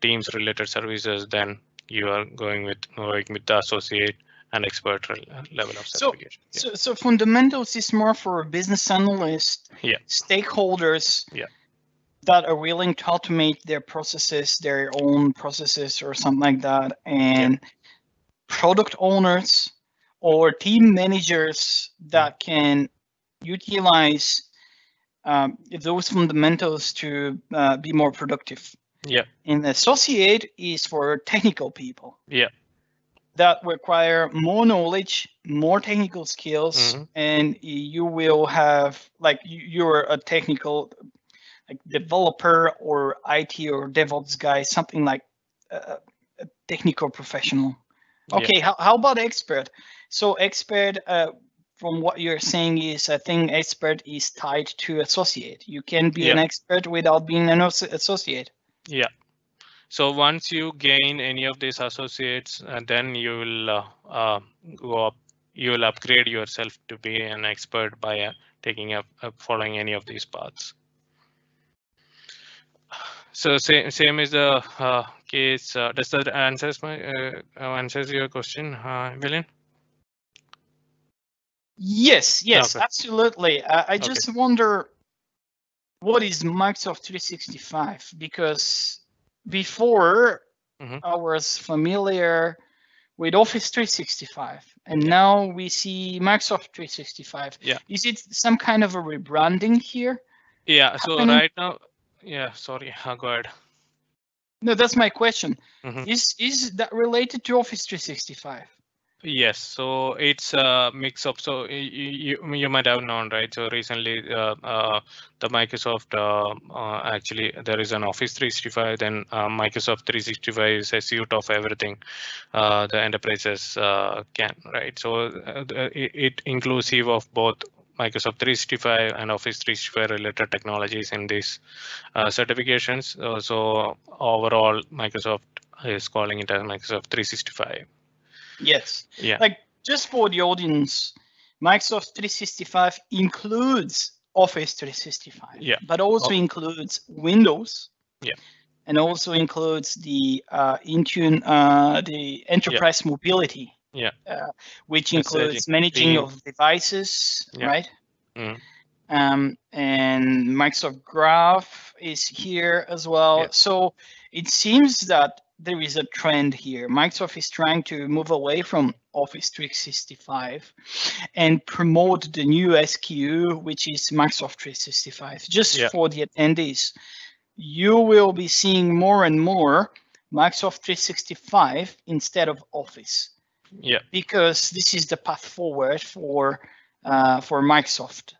Teams related services, then you are going with going with the associate and expert level of certification. So, yeah. so, so fundamentals is more for business analysts, yeah. stakeholders, yeah. that are willing to automate their processes, their own processes, or something like that, and yeah. product owners or team managers that can utilize um, those fundamentals to uh, be more productive. Yeah. And associate is for technical people. Yeah that require more knowledge, more technical skills, mm-hmm. and you will have like you're a technical like developer or IT or DevOps guy, something like a, a technical professional. Okay, yeah. how, how about expert? So expert, uh, from what you're saying is, I think expert is tied to associate. You can be yeah. an expert without being an associate. Yeah, so once you gain any of these associates, uh, then you will uh, uh, go up, you will upgrade yourself to be an expert by uh, taking up uh, following any of these paths. So same same is the uh, case. does that answers my answers your question, uh, William? Yes, yes, okay. absolutely. I, I just okay. wonder what is Microsoft 365 because before mm-hmm. I was familiar with Office 365, and yeah. now we see Microsoft 365. Yeah. Is it some kind of a rebranding here? Yeah. So right now, yeah. Sorry. Uh, go ahead. No, that's my question. Mm-hmm. Is is that related to Office 365? Yes, so it's a mix of so you you, might have known right. So recently, uh, uh, the Microsoft uh, uh actually there is an Office 365. Then uh, Microsoft 365 is a suite of everything uh, the enterprises can right. So it, it inclusive of both Microsoft 365 and Office 365 related technologies in these certifications. so overall, Microsoft is calling it as Microsoft 365. Yes. Yeah. Like just for the audience, Microsoft 365 includes Office 365. Yeah. But also oh. includes Windows. Yeah. And also includes the uh, Intune, uh, the enterprise yeah. mobility. Yeah. Uh, which That's includes managing of devices, Yeah. right? Mhm. Um, and Microsoft Graph is here as well. Yeah. So it seems that there is a trend here. Microsoft is trying to move away from Office 365 and promote the new SKU, which is Microsoft 365. Just Yeah. for the attendees, you will be seeing more and more Microsoft 365 instead of Office Yeah. because this is the path forward for uh, for Microsoft.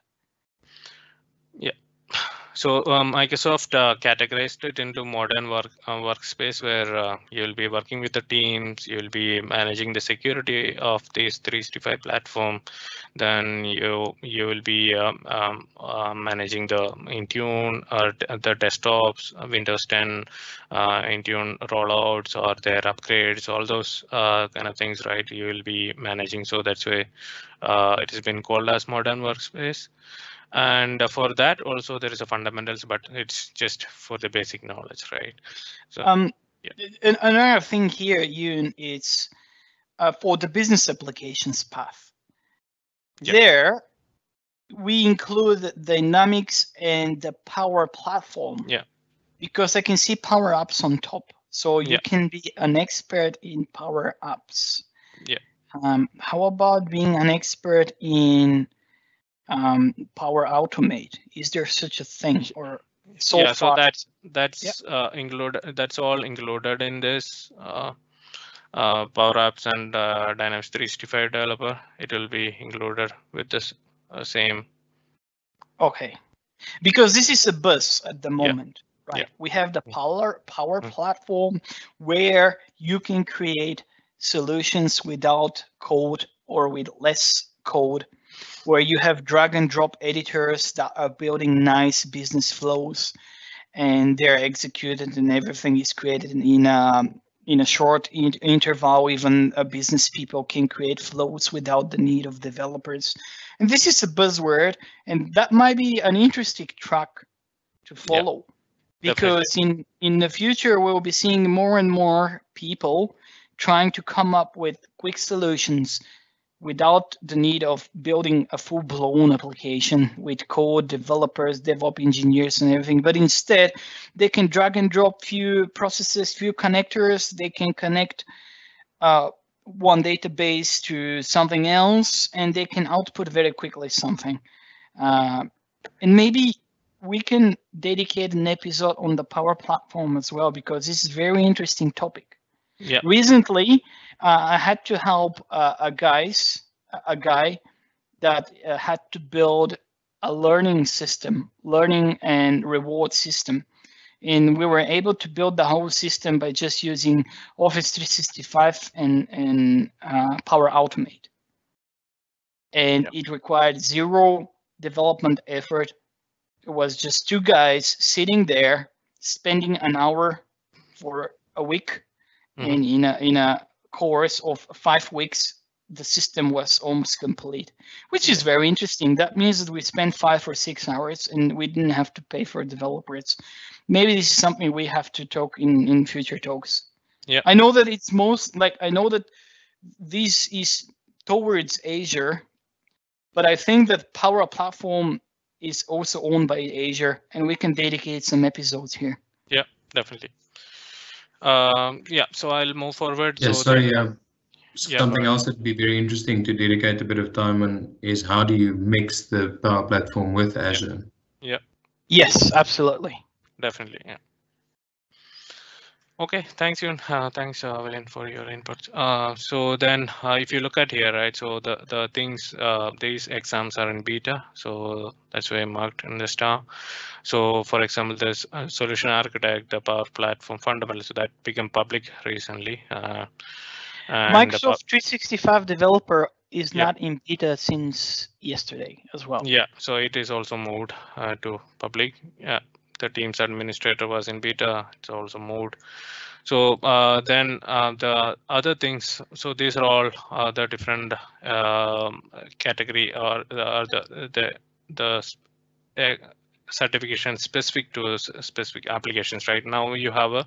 So um, Microsoft uh, categorized it into modern work uh, workspace where uh, you'll be working with the teams, you'll be managing the security of this 365 platform, then you you will be um, um, uh, managing the Intune or the desktops, Windows 10 uh, Intune rollouts or their upgrades, all those uh, kind of things, right? You will be managing. So that's why it has been called as modern workspace and for that also there is a fundamentals but it's just for the basic knowledge right so Um, Yeah. Another thing here, Joon, is uh, for the business applications path. Yeah. There, we include Dynamics and the Power Platform. Yeah. Because I can see Power Apps on top, so you Yeah. can be an expert in Power Apps. Yeah. Um, how about being an expert in um, Power Automate? Is there such a thing, or so yeah so far? that's that's uh, included that's all included in this uh, uh, power apps and uh, dynamics 365 developer it will be included with this uh, same Okay, because this is a bus at the moment, right? Yeah. We have the power power Mm. platform where you can create solutions without code or with less code, where you have drag and drop editors that are building nice business flows, and they're executed and everything is created in- in a in a short in- interval. Even uh, business people can create flows without the need of developers. And this is a buzzword, and that might be an interesting track to follow. Because in, in the future, we'll be seeing more and more people trying to come up with quick solutions without the need of building a full-blown application with code developers, DevOps engineers, and everything. But instead, they can drag and drop few processes, few connectors. They can connect uh, one database to something else, and they can output very quickly something. Uh, and maybe we can dedicate an episode on the Power Platform as well, because this is a very interesting topic. yeah Recently, I had to help uh, a guys, a guy that uh, had to build a learning system, learning and reward system. And we were able to build the whole system by just using Office 365 and, and uh, Power Automate. And it required zero development effort. It was just two guys sitting there, spending an hour for a week Mhm. and in a in a course of five weeks the system was almost complete which is very interesting. That means that we spent five or six hours and we didn't have to pay for developers. Maybe this is something we have to talk in in future talks. Yeah. i know that it's most like i know that this is towards azure but i think that power platform is also owned by azure and we can dedicate some episodes here. Yeah, definitely um yeah so i'll move forward Yeah, so sorry. then- Um, Yeah, something else that'd be very interesting to dedicate a bit of time on is how do you mix the Power Platform with Azure? Yeah. Yes absolutely definitely yeah okay thanks Joon. Uh, thanks uh, William for your input uh, so then uh, if you look at here right so the the things uh, these exams are in beta so that's why I marked in the star so for example this uh, solution architect the power platform fundamentals that became public recently uh, and Microsoft 365 developer is Yeah. not in beta since yesterday as well. Yeah, so it is also moved uh, to public. Yeah, the Teams administrator was in beta. It's also moved. So uh, then uh, the other things. So these are all uh, the different um, category or the or the the the uh, certification specific to specific applications right? Now you have a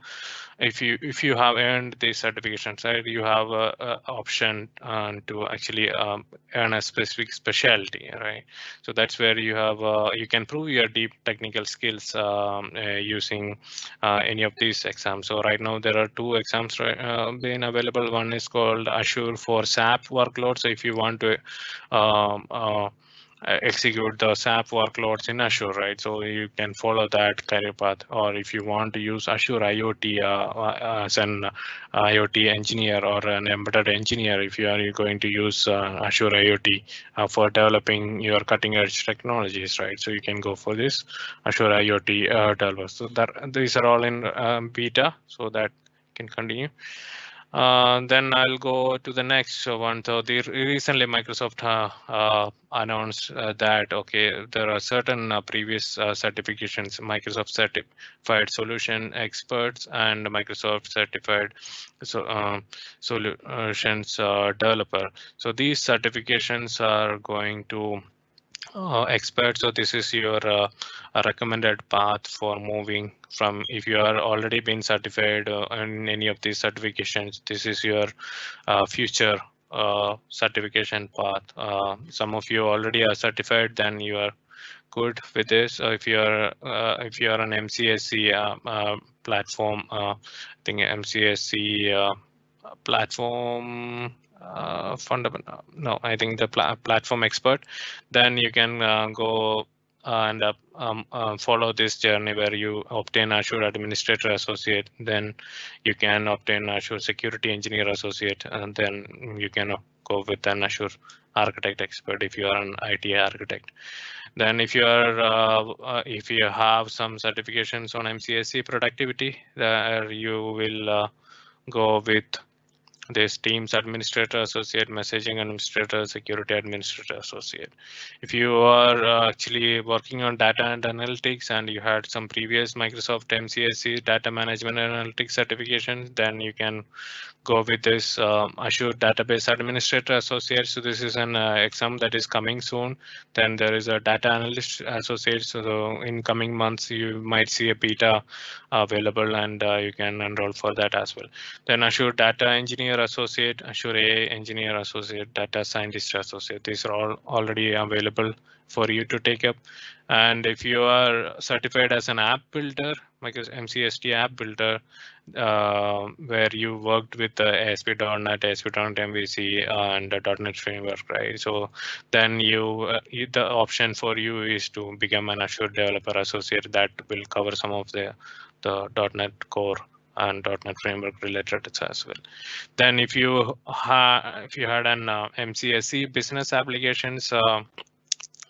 if you if you have earned these certifications right you have a, a option uh, to actually um, earn a specific specialty right? So that's where you have uh, you can prove your deep technical skills um, uh, using uh, any of these exams. So right now there are two exams uh, being available. One is called Azure for SAP workload. So if you want to um, uh, execute the SAP workloads in Azure, right? So you can follow that career path. Or if you want to use Azure IoT uh, uh, as an IoT engineer or an embedded engineer, if you are going to use uh, Azure IoT uh, for developing your cutting edge technologies, right? So you can go for this Azure IoT uh, developer. So that these are all in um, beta, so that can continue. Uh, then I'll go to the next one. So the recently Microsoft uh, uh, announced uh, that okay, there are certain previous certifications, Microsoft certified solution experts and Microsoft certified so, solutions developer. So these certifications are going to uh, expert. So this is your uh, recommended path for moving from if you are already been certified uh, in any of these certifications. This is your uh, future uh, certification path. Uh, some of you already are certified, then you are good with this. if you are if you are an MCSE platform, I think MCSE platform uh, fundamental no i think the pl platform expert then you can uh, go and uh, um, uh, follow this journey where you obtain Azure Administrator Associate, then you can obtain Azure Security Engineer Associate, and then you can go with an Azure Architect Expert if you are an IT architect. Then if you are uh, uh, if you have some certifications on MCSE productivity, there you will go with this teams administrator associate messaging administrator security administrator associate. If you are uh, actually working on data and analytics and you had some previous microsoft mcse data management analytics certification then you can go with this um, azure database administrator associate so this is an uh, exam that is coming soon. Then there is a data analyst associate. So in coming months you might see a beta available and uh, you can enroll for that as well. Then azure data engineer engineer associate, Azure AI engineer associate, data scientist associate. These are all already available for you to take up. And if you are certified as an app builder, like MCSD app builder, uh, where you worked with the ASP.NET, ASP.NET MVC, and the .NET framework, right? So then you, uh, the option for you is to become an Azure developer associate that will cover some of the the .NET core and .NET Framework related as well. Then if you if you had an uh, MCSE business applications uh,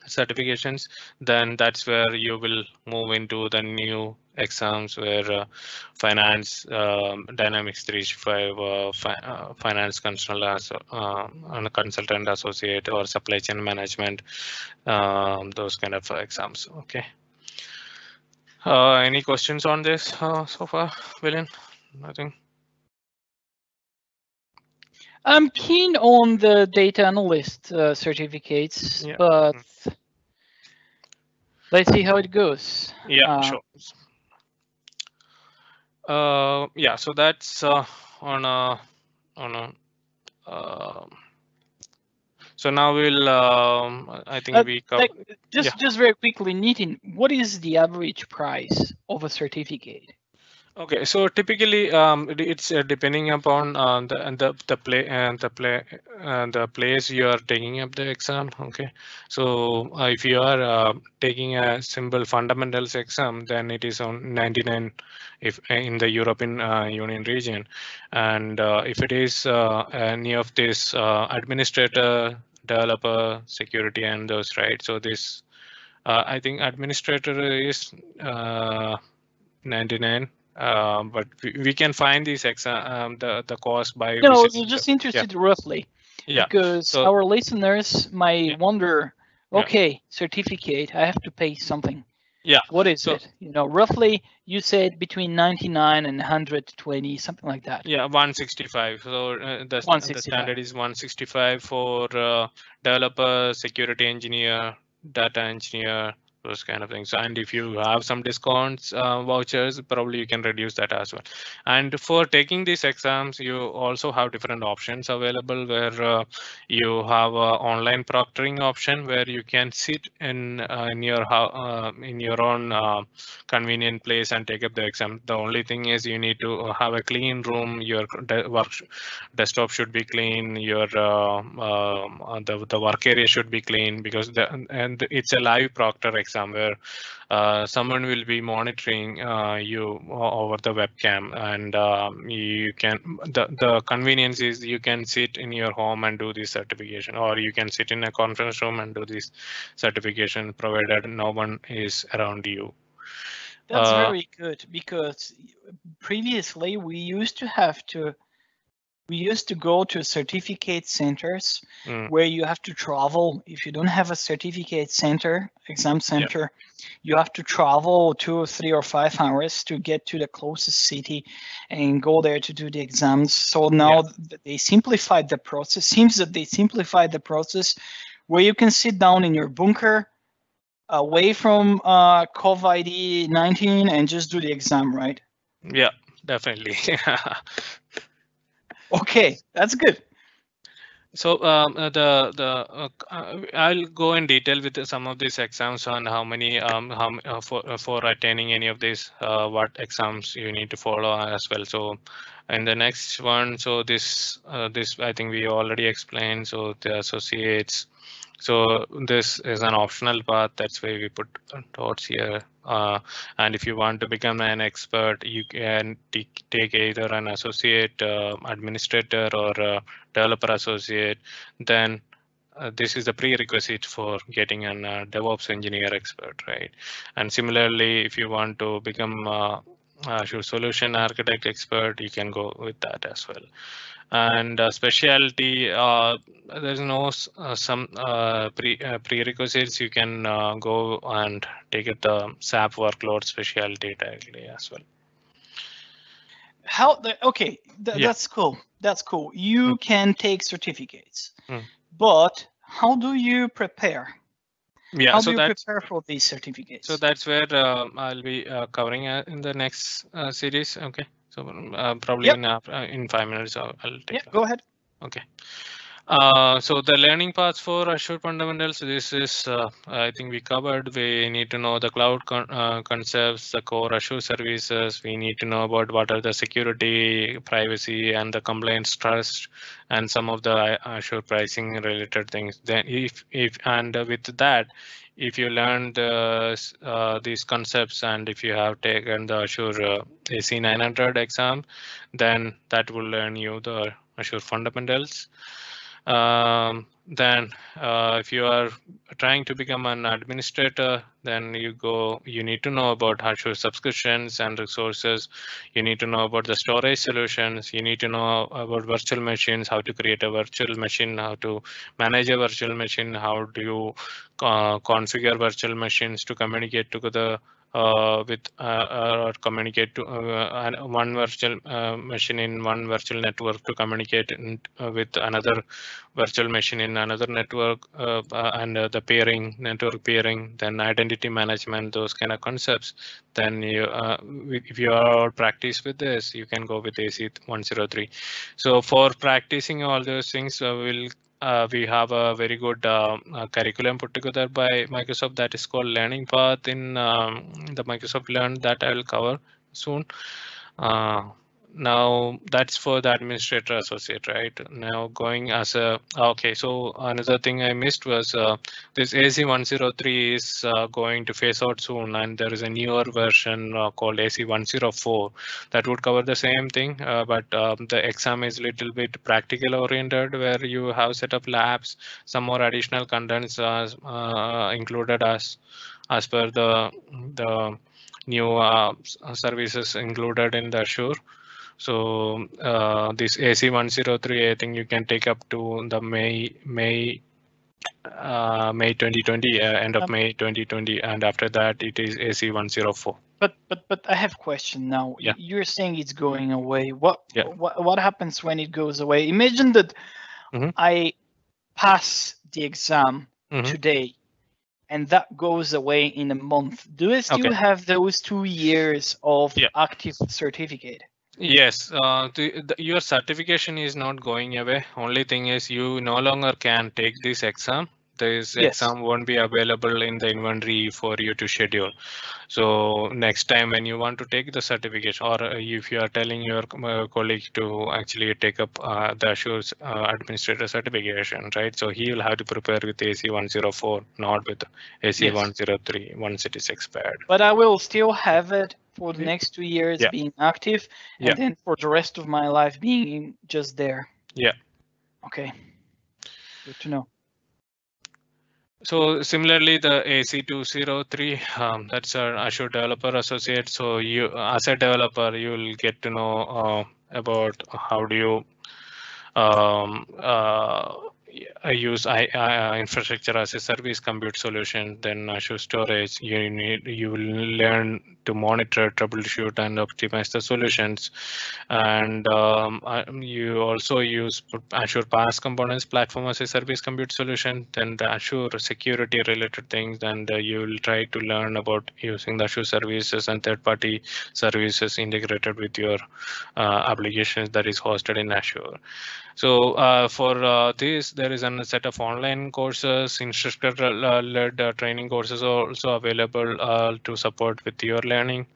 certifications, then that's where you will move into the new exams where uh, finance, um, Dynamics 365, uh, fi uh, finance uh, consultant associate or supply chain management, um, those kind of exams. Okay. Uh, any questions on this uh, so far, William? Nothing. I'm keen on the data analyst uh, certificates, yeah. but let's see how it goes. Yeah, uh, sure. Uh, yeah, so that's uh, on a on a. Uh, so now we'll. Um, I think uh, we cover, like, just yeah. just very quickly, Nithin. What is the average price of a certificate? Okay, so typically um, it's uh, depending upon uh, the the the play and the play uh, the place you are taking up the exam. Okay, so uh, if you are uh, taking a simple fundamentals exam, then it is on 99 if in the European uh, Union region, and if it is any of this administrator, developer, security, and those right. So this I think administrator is 99 um, but we, we, can find these exa- um, the the cost by. No, I just interested yeah. roughly. Yeah. Because so, our listeners might yeah. wonder, okay, yeah. certificate, I have to pay something. Yeah. What is so, it? You know, roughly you said between 99 and 120, something like that. Yeah, 165. So uh, the, 165. the standard is 165 for uh, developer, security engineer, data engineer, those kind of things. And if you have some discounts uh, vouchers, probably you can reduce that as well. And for taking these exams, you also have different options available where uh, you have an online proctoring option where you can sit in uh, in your uh, in your own uh, convenient place and take up the exam. The only thing is you need to have a clean room. Your de work desktop should be clean. Your uh, the the work area should be clean because the and it's a live proctor exam where uh, someone will be monitoring uh, you over the webcam and um, you can the, the convenience is you can sit in your home and do this certification or you can sit in a conference room and do this certification provided no one is around you. That's uh, very good because previously we used to have to we used to go to certificate centers mm. where you have to travel. If you don't have a certificate center, exam center, yeah. you have to travel two or three or five hours to get to the closest city and go there to do the exams. So now yeah. they simplified the process. Seems that they simplified the process where you can sit down in your bunker away from uh, COVID-19 and just do the exam, right? Yeah, definitely. Okay, that's good. So um, uh, the the uh, uh, I'll go in detail with some of these exams on how many um, how uh, for uh, for attaining any of these uh, what exams you need to follow as well. So in the next one, so this this I think we already explained. So the associates. So this is an optional path. That's why we put dots here. Uh, and if you want to become an expert, you can take either an associate uh, administrator or developer associate. Then uh, this is the prerequisite for getting an uh, DevOps engineer expert, right? And similarly, if you want to become uh, solution architect expert, you can go with that as well and uh, specialty uh, there's no uh, some uh, pre uh, prerequisites you can uh, go and take it the SAP workload specialty directly as well. How the okay th yeah. that's cool that's cool you mm. can take certificates mm. but how do you prepare? Yeah, how so do you prepare for these certificates? So that's where I'll be covering in the next series. Okay. So uh, probably yep. in uh, in five minutes I'll, I'll take. Yeah, go ahead. Okay. Uh, so the learning paths for Azure fundamentals, this is, uh, I think we covered, we need to know the cloud con uh, concepts, the core Azure services, we need to know about what are the security, privacy, and the compliance trust, and some of the Azure pricing related things. Then if, if and with that, if you learned uh, uh, these concepts and if you have taken the Azure uh, AZ 900 exam, then that will learn you the Azure fundamentals. Um, then uh, if you are trying to become an administrator, then you go, you need to know about Azure subscriptions and resources. You need to know about the storage solutions. You need to know about virtual machines, how to create a virtual machine, how to manage a virtual machine, how do you uh, configure virtual machines to communicate to the uh, with uh, uh, or communicate to uh, one virtual uh, machine in one virtual network to communicate in, uh, with another virtual machine in another network and the peering, network peering, then identity management, those kind of concepts. Then you, if you are practice with this, you can go with AZ 103. So for practicing all those things, we'll uh, we have a very good uh, uh, curriculum put together by Microsoft that is called Learning Path in um, the Microsoft Learn that I will cover soon. Uh, now that's for the administrator associate right now going as a okay so another thing i missed was uh, this az103 is uh, going to phase out soon and there is a newer version uh, called az104 that would cover the same thing uh, but um, the exam is a little bit practical oriented where you have set up labs some more additional contents uh, included as as per the the new uh, services included in the Azure. So uh, this AZ103, I think you can take up to the May May uh, May 2020, uh, end of May 2020, and after that it is AZ104. But but but I have a question now. Yeah. You're saying it's going away. What yeah. what what happens when it goes away? Imagine that mm -hmm. I pass the exam mm -hmm. today and that goes away in a month. Do I still Okay. have those two years of Yeah. active certificate? Yes, uh, the, the, your certification is not going away. Only thing is you no longer can take this exam. This Yes. exam won't be available in the inventory for you to schedule. So next time when you want to take the certification or uh, if you are telling your uh, colleague to actually take up uh, the Azure uh, administrator certification, right? So he will have to prepare with AZ 104, not with AZ Yes. 103 once it is expired. But I will still have it for the next two years Yeah. being active, and Yeah. then for the rest of my life being just there. Yeah. Okay. Good to know. So similarly, the AZ203, um, that's our Azure Developer Associate. So you, as a developer, you'll get to know uh, about how do you um, uh, I use I, I, infrastructure as a service compute solution, then Azure Storage. You need you will learn to monitor, troubleshoot, and optimize the solutions. And um, you also use Azure PaaS Components Platform as a service compute solution. Then the Azure security related things, and uh, you will try to learn about using the Azure services and third-party services integrated with your uh, applications that is hosted in Azure. So uh, for uh, this, there is a set of online courses, instructor-led uh, training courses are also available uh, to support with your learning.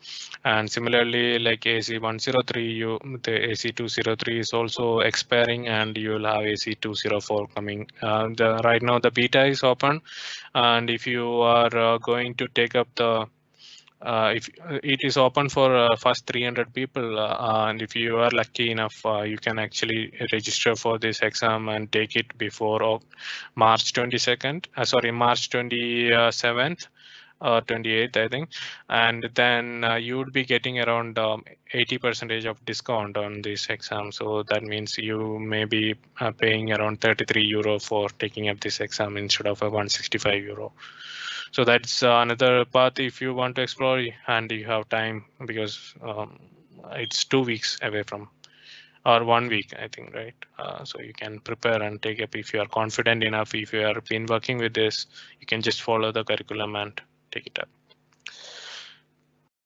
And similarly, like AZ103, you the AZ203 is also expiring, and you will have AZ204 coming. Uh, the right now the beta is open, and if you are uh, going to take up the uh, if uh, it is open for uh, first 300 people uh, and if you are lucky enough uh, you can actually register for this exam and take it before march 22nd uh, sorry march 27th uh, 28th i think. And then you would be getting around um, 80 percentage of discount on this exam. So that means you may be paying around 33 euro for taking up this exam instead of a 165 euro so that's uh, another path if you want to explore and you have time because um, it's two weeks away from or one week i think right? Uh, so you can prepare and take up if you are confident enough if you have been working with this you can just follow the curriculum and take it up.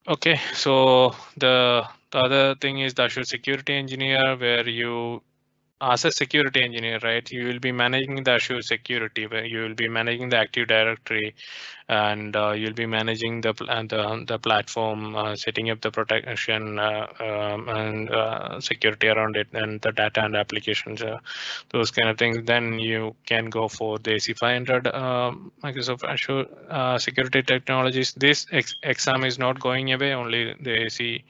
Okay so the, the other thing is the Azure security engineer where you as a security engineer, right, you will be managing the Azure security, where you will be managing the Active Directory, and uh, you'll be managing the and the, the platform, uh, setting up the protection uh, um, and uh, security around it, and the data and applications, uh, those kind of things. Then you can go for the AZ500 um, Microsoft Azure uh, security technologies. This ex- exam is not going away. Only the AC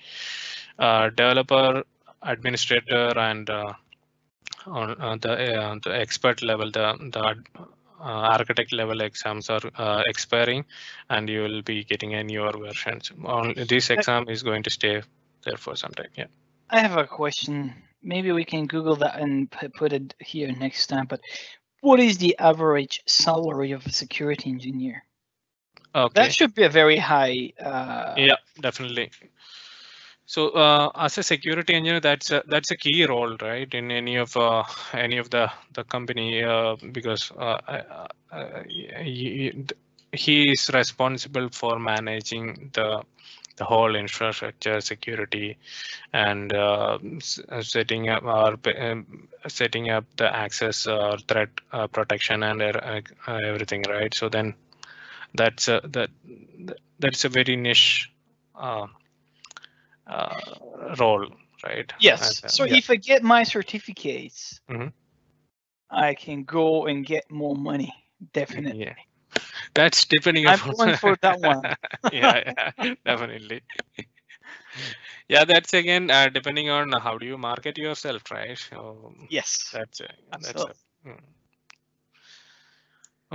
developer, administrator, and on uh, the uh, the expert level, the the uh, architect level exams are uh, expiring, and you will be getting a newer version. On this exam is going to stay there for some time. Yeah. I have a question. Maybe we can Google that and put it here next time. But what is the average salary of a security engineer? Okay. That should be a very high. Uh, yeah, definitely. So uh, as a security engineer, that's a, that's a key role, right? In any of uh, any of the the company, uh, because uh, uh, uh, he, he is responsible for managing the the whole infrastructure security and uh, setting up or um, setting up the access uh, threat uh, protection and uh, everything, right? So then that's a, that that's a very niche. Uh, uh, role, right? Yes. And, uh, So yeah. if I get my certificates, Mhm. I can go and get more money. Definitely. yeah, that's depending I'm upon- going for that one. yeah, yeah, definitely. yeah, that's again uh, depending on how do you market yourself, right? So Yes. that's a, that's a, Absolutely. mm.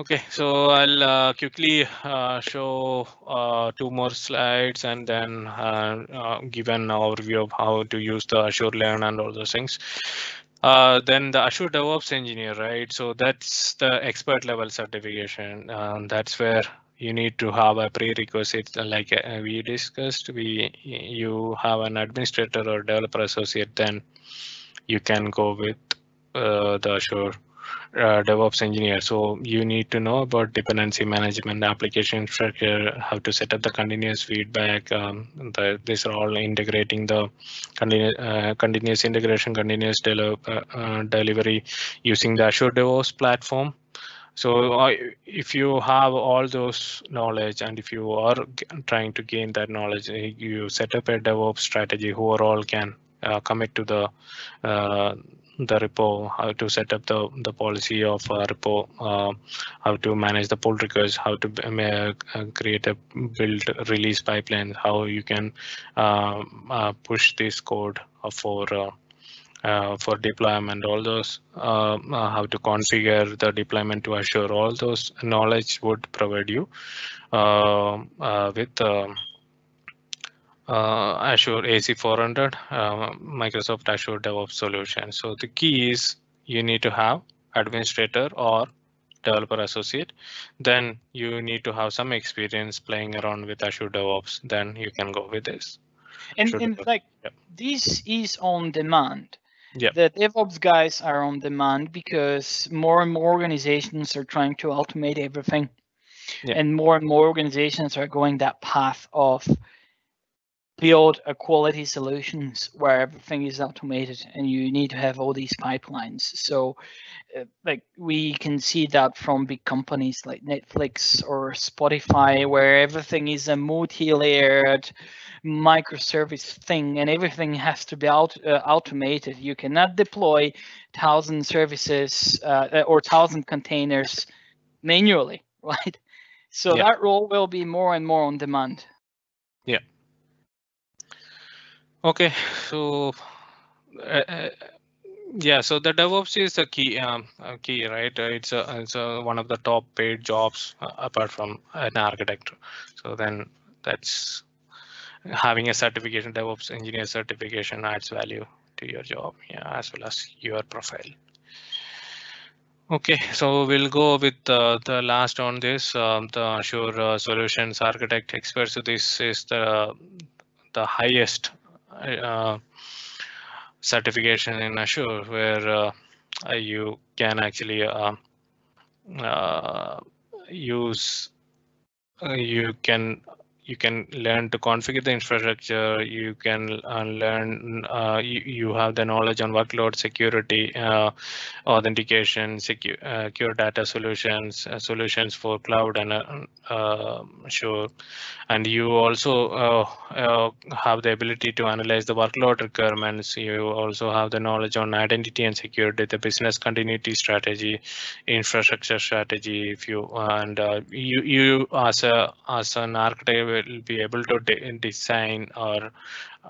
Okay, so I'll uh, quickly uh, show uh, two more slides and then uh, uh, give an overview of how to use the Azure Learn and all those things. Uh, then the Azure DevOps engineer, right? So that's the expert level certification. Um, that's where you need to have a prerequisite, like we discussed. We you have an administrator or developer associate, then you can go with the Azure uh, DevOps engineer. So you need to know about dependency management, application structure, how to set up the continuous feedback. Um, the, these are all integrating the continu uh, continuous integration, continuous de uh, delivery using the Azure DevOps platform. So uh, if you have all those knowledge and if you are trying to gain that knowledge, you set up a DevOps strategy who are all can uh, commit to the uh, the repo, how to set up the, the policy of a repo, uh, how to manage the pull requests, how to uh, create a build release pipeline, how you can uh, uh push this code for uh, uh, for deployment, all those, how to configure the deployment to Azure, all those knowledge would provide you with uh, Azure AZ400, uh, Microsoft Azure DevOps solution. So the key is you need to have administrator or developer associate. Then you need to have some experience playing around with Azure DevOps. Then you can go with this. And, like yep. this is on demand. Yeah. The DevOps guys are on demand because more and more organizations are trying to automate everything. Yeah. And more and more organizations are going that path of build a quality solutions where everything is automated and you need to have all these pipelines. So uh, like we can see that from big companies like netflix or spotify where everything is a multi-layered microservice thing and everything has to be out, uh, automated. You cannot deploy thousand services uh, or thousand containers manually right? So yeah. that role will be more and more on demand Okay, so uh, uh, yeah, so the DevOps is a key, um, a key, right? Uh, it's a, it's a, one of the top paid jobs uh, apart from an architect. So then that's having a certification, DevOps engineer certification adds value to your job, yeah, as well as your profile. Okay, so we'll go with uh, the last on this, um, the Azure uh, Solutions Architect Expert. So this is the the highest uh, certification in Azure where uh, you can actually uh, use you can you can learn to configure the infrastructure you can uh, learn uh, you, you, have the knowledge on workload security uh, authentication secure, uh, secure data solutions uh, solutions for cloud and uh, sure. And you also have the ability to analyze the workload requirements. You also have the knowledge on identity and security the business continuity strategy infrastructure strategy if you and you you as a as an architect will be able to de design or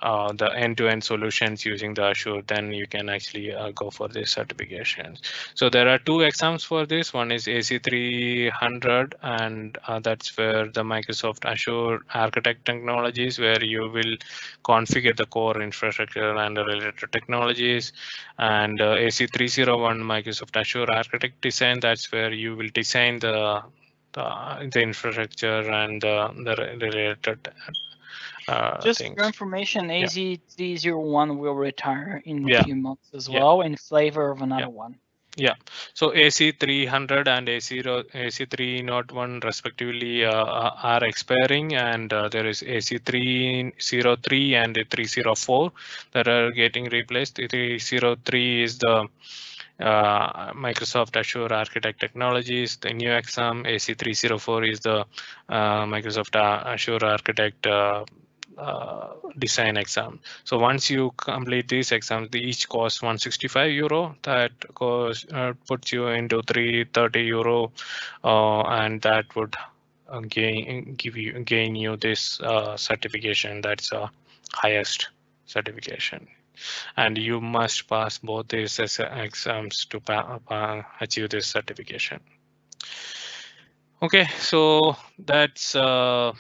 uh, the end-to-end -end solutions using the Azure, then you can actually uh, go for this certifications. So there are two exams for this. One is AZ300, and uh, that's where the Microsoft Azure Architect technologies, where you will configure the core infrastructure and the related technologies. And uh, AZ301 Microsoft Azure Architect Design, that's where you will design the the, the infrastructure and uh, the related uh, Just things. for information, AZ301 will retire in a yeah. few months as well in flavor of another yeah. one. Yeah, so AZ300 and AZ, AZ301 respectively uh, are expiring and uh, there is AZ303 and 304 that are getting replaced. 303 is the uh, Microsoft Azure Architect Technologies. The new exam AZ304 is the uh, Microsoft Azure Architect uh, uh, design exam. So once you complete these exams, they each cost 165 euro. That goes uh, puts you into 330 euro, and that would gain give you gain you this certification. That's a highest certification and you must pass both these exams to achieve this certification. Okay, so that's uh,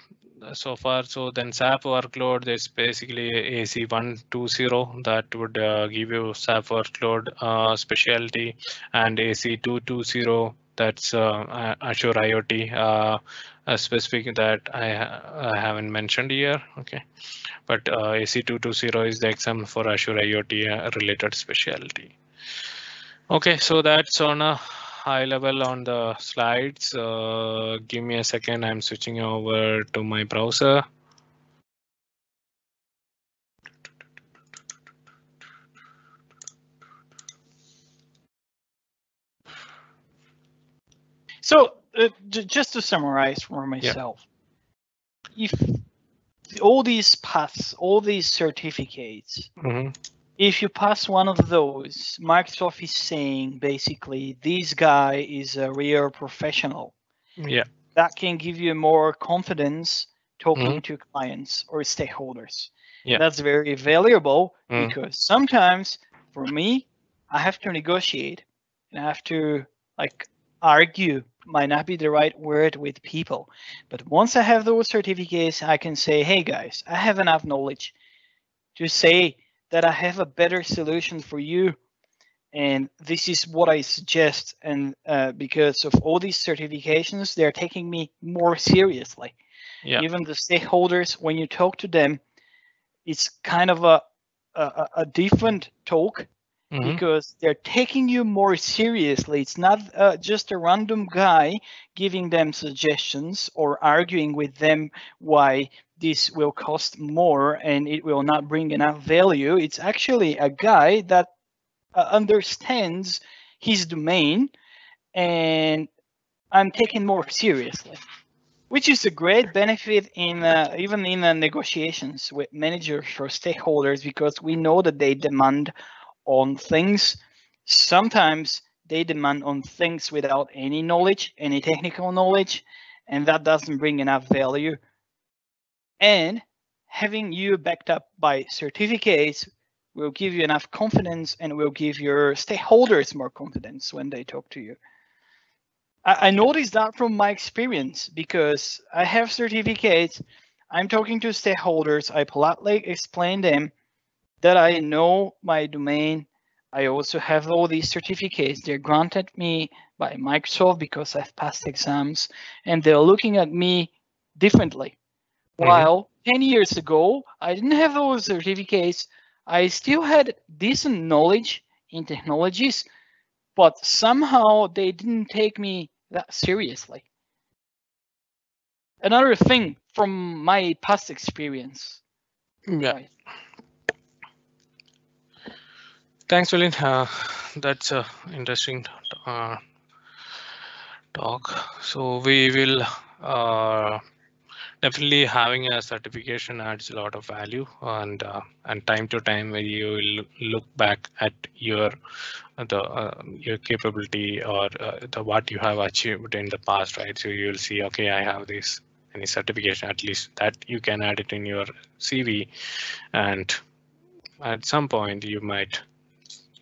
so far. So then SAP workload is basically AZ120 that would uh, give you SAP workload uh, specialty and AZ220 that's uh, Azure IoT uh, specific that I, ha I haven't mentioned here. Okay, but AZ220 is the exam for Azure IoT uh, related specialty. Okay, so that's on a high level on the slides. Uh, give me a second. I'm switching over to my browser. So uh, just to summarize for myself, yeah. if all these paths, all these certificates, mm -hmm. if you pass one of those, Microsoft is saying basically this guy is a real professional. Yeah. That can give you more confidence talking mm -hmm. to clients or stakeholders. Yeah. That's very valuable mm -hmm. because sometimes for me, I have to negotiate and I have to like argue might not be the right word with people. But once I have those certificates, I can say, hey guys, I have enough knowledge to say that I have a better solution for you. And this is what I suggest. And uh, because of all these certifications, they're taking me more seriously. Yeah. Even the stakeholders, when you talk to them, it's kind of a, a, a different talk Mm-hmm. because they're taking you more seriously. It's not uh, just a random guy giving them suggestions or arguing with them why this will cost more and it will not bring enough value. It's actually a guy that uh, understands his domain and I'm taken more seriously which is a great benefit in uh, even in uh, negotiations with managers or stakeholders because we know that they demand on things. Sometimes they demand on things without any knowledge, any technical knowledge, and that doesn't bring enough value. And having you backed up by certificates will give you enough confidence and will give your stakeholders more confidence when they talk to you. I, I noticed that from my experience because I have certificates. I'm talking to stakeholders. I politely explain them that I know my domain. I also have all these certificates. They're granted me by Microsoft because I've passed exams and they're looking at me differently. Mm-hmm. While 10 years ago, I didn't have those certificates. I still had decent knowledge in technologies, but somehow they didn't take me that seriously. Another thing from my past experience. Yeah. Right. Thanks, William. Uh, that's a interesting uh, talk. So we will uh, definitely having a certification adds a lot of value and uh, and time to time when you will look back at your the uh, your capability or uh, the what you have achieved in the past, right? So you'll see, okay, I have this any certification at least that you can add it in your CV, and at some point you might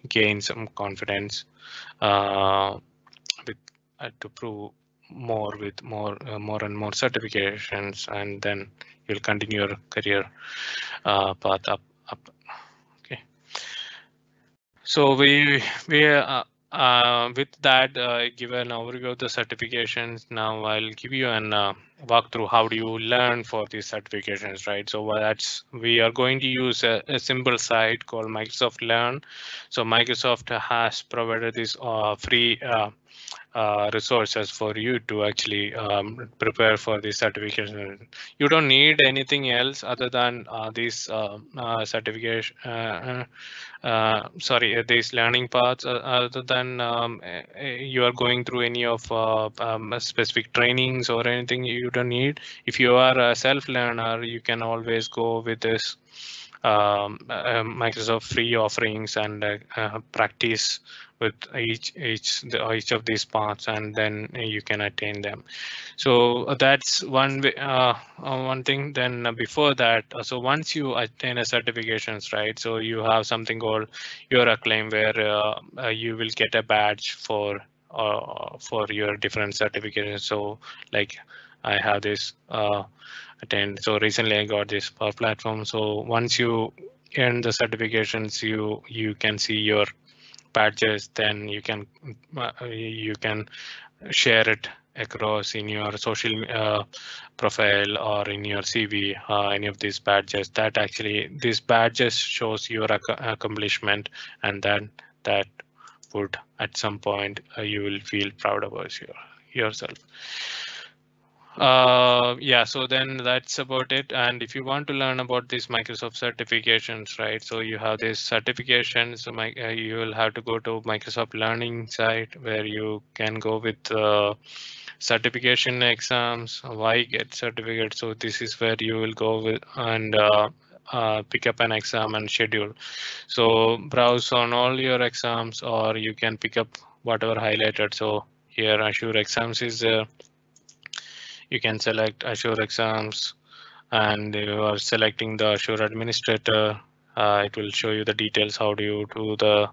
gain some confidence uh, with uh, to prove more with more uh, more and more certifications and then you'll continue your career uh, path up up. Okay. So we we uh, uh, with that, uh, give an overview of the certifications. Now I'll give you an uh, walk through how do you learn for these certifications, right? So that's we are going to use a, a simple site called Microsoft Learn. So Microsoft has provided this uh, free uh, resources for you to actually um, prepare for the certification. You don't need anything else other than uh, these uh, uh certification, uh, sorry, these learning paths other than um, you are going through any of um, specific trainings or anything you don't need. If you are a self-learner, you can always go with this um, uh, Microsoft free offerings and uh, uh, practice with each each the, each of these parts and then you can attain them. So uh, that's one uh, uh, one thing. Then before that so once you attain a certifications right so you have something called your acclaim where you will get a badge for for your different certifications. So like I have this uh, attend. So recently I got this Power Platform. So once you earn the certifications, you you can see your badges. Then you can uh, you can share it across in your social uh, profile or in your CV, uh, any of these badges. That actually these badges shows your ac accomplishment, and then that output at some point uh, you will feel proud about your, yourself. Uh, yeah, so then that's about it. And if you want to learn about these Microsoft certifications, right? So you have these certifications. So my, uh, you will have to go to Microsoft Learning site where you can go with uh, certification exams. Why get certificate? So this is where you will go with and uh, uh, pick up an exam and schedule. So browse on all your exams, or you can pick up whatever highlighted. So here Azure exams is there you can select Azure exams and you are selecting the Azure administrator. Uh, it will show you the details. How do you do the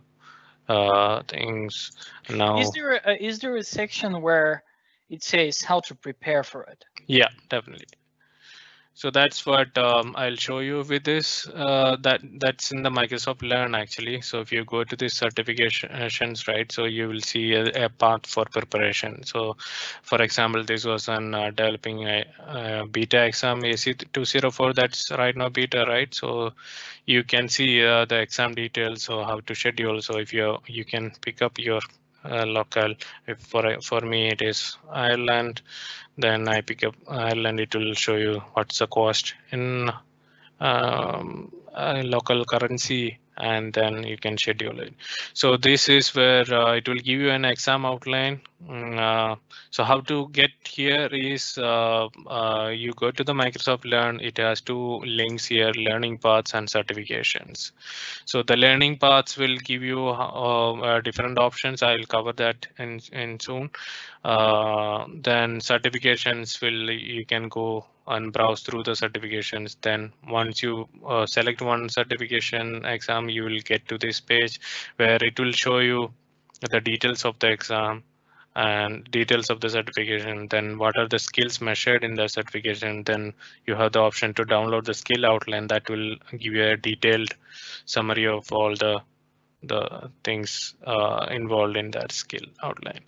uh, things now? Is there a, is there a section where it says how to prepare for it? Yeah, definitely. So that's what um, I'll show you with this. Uh, that that's in the Microsoft Learn actually. So if you go to the certifications, right? So you will see a, a path for preparation. So, for example, this was on uh, developing a, a, beta exam AZ204. That's right now beta, right? So you can see uh, the exam details. So how to schedule. So if you you can pick up your uh, local. If for for me it is Ireland, then I pick up Ireland. It will show you what's the cost in um, local currency and then you can schedule it. So this is where uh, it will give you an exam outline. Mm, uh, so how to get here is uh, uh, you go to the Microsoft Learn. It has two links here, learning paths and certifications. So the learning paths will give you uh, uh, different options. I'll cover that in, in soon. then certifications will you can go and browse through the certifications. Then once you uh, select one certification exam, you will get to this page where it will show you the details of the exam and details of the certification. Then what are the skills measured in the certification? Then you have the option to download the skill outline that will give you a detailed summary of all the the things uh, involved in that skill outline.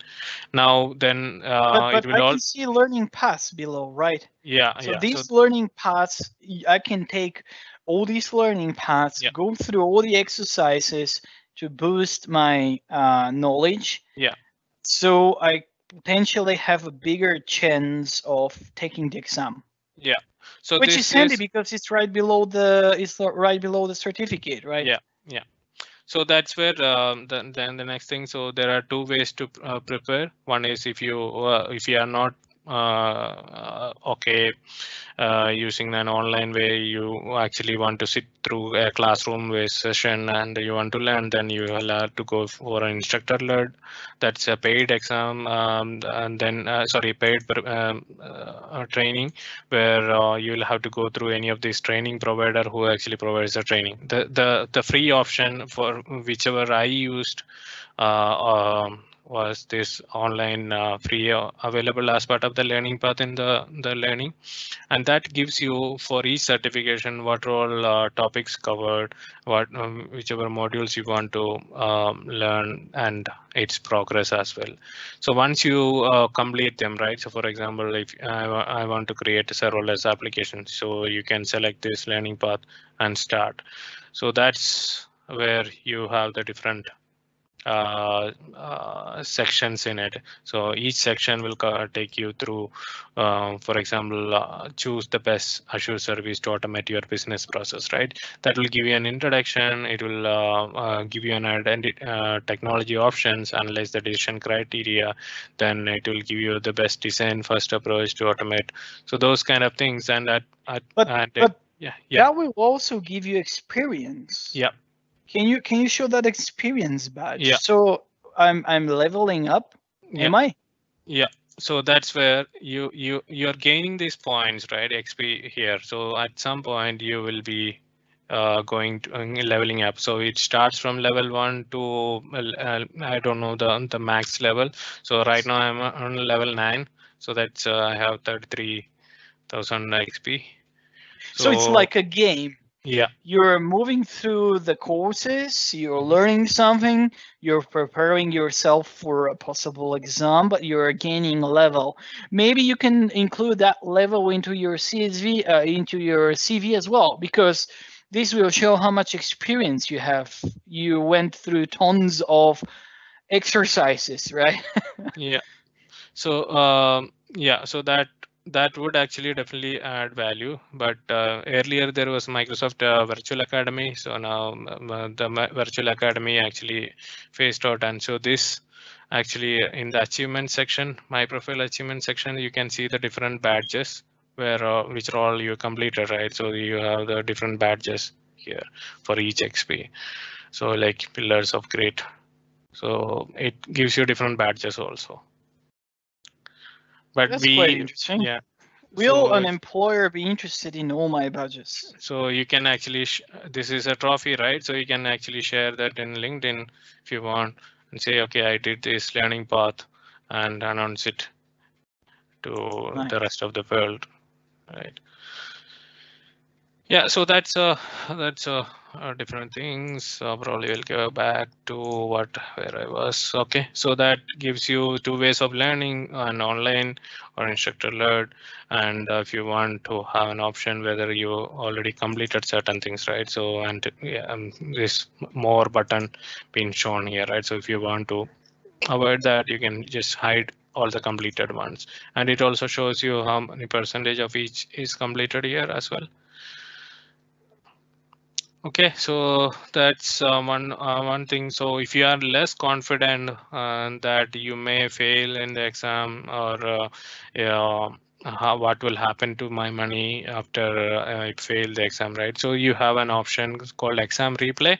Now, then uh, but, but it will I all. can see learning paths below, right? Yeah. So yeah. these So, learning paths, I can take all these learning paths, Yeah. go through all the exercises to boost my uh, knowledge. Yeah. So I potentially have a bigger chance of taking the exam, Yeah. so which this is handy because it's right below the it's right below the certificate, right? Yeah. Yeah. So that's where um, then then the next thing. So there are two ways to uh, prepare. One is if you uh, if you are not okay uh, using an online way, you actually want to sit through a classroom based session and you want to learn, then you will have to go for an instructor led. That's a paid exam um, and then uh, sorry paid um, uh, training where uh, you will have to go through any of these training provider who actually provides the training. The the the free option for whichever I used uh, um, was this online uh, free uh, available as part of the learning path in the the learning. And that gives you for each certification what all uh, topics covered what um, whichever modules you want to um, learn and its progress as well. So once you uh, complete them right? So for example if I, I want to create a serverless application so you can select this learning path and start. So that's where you have the different uh, uh, sections in it. So each section will take you through, uh, for example, uh, choose the best Azure service to automate your business process, right? That will give you an introduction. It will uh, uh, give you an identi- uh, technology options, analyze the decision criteria. Then it will give you the best design first approach to automate. So those kind of things. And that, at, But- and it- yeah, yeah, That will also give you experience. Yeah. Can you can you show that experience badge? Yeah. So I'm I'm leveling up. yeah. Am I? Yeah. So that's where you you you're gaining these points right xp here so at some point you will be uh, going to uh, leveling up so it starts from level one to uh, i don't know the the max level so right now i'm on level nine so that's uh, i have 33000 xp So, it's like a game. Yeah You're moving through the courses, you're learning something, you're preparing yourself for a possible exam, but you're gaining a level. Maybe you can include that level into your CSV, uh, into your CV as well, because this will show how much experience you have. You went through tons of exercises, right? yeah. So um, yeah, so that that would actually definitely add value. But uh, earlier there was Microsoft uh, Virtual Academy. So now um, uh, the Virtual Academy actually phased out. And so this actually in the achievement section, my profile achievement section, you can see the different badges where uh, which are all you completed, right? So you have the different badges here for each XP. So like pillars of great. So it gives you different badges also. But That's we, quite interesting. yeah. Will So an employer be interested in all my badges? So you can actually, sh- this is a trophy, right? So you can actually share that in LinkedIn if you want and say, okay, I did this learning path and announce it to Nice. the rest of the world, right? Yeah, so that's uh that's uh different things. So probably we'll go back to what where I was. Okay, so that gives you two ways of learning, an online or instructor led. And uh, if you want to have an option whether you already completed certain things, right? So and yeah, um, this more button being shown here, right? So if you want to avoid that, you can just hide all the completed ones. And it also shows you how many percentage of each is completed here as well. Okay, so that's uh, one uh, one thing. So if you are less confident uh, that you may fail in the exam or uh, yeah, how, what will happen to my money after uh, I fail the exam, right? So you have an option called exam replay.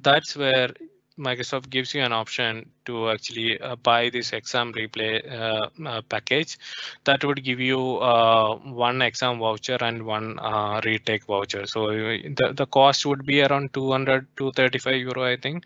That's where Microsoft gives you an option to actually uh, buy this exam replay uh, uh, package that would give you uh, one exam voucher and one uh, retake voucher. So uh, the, the cost would be around 200 to 35 euro, I think.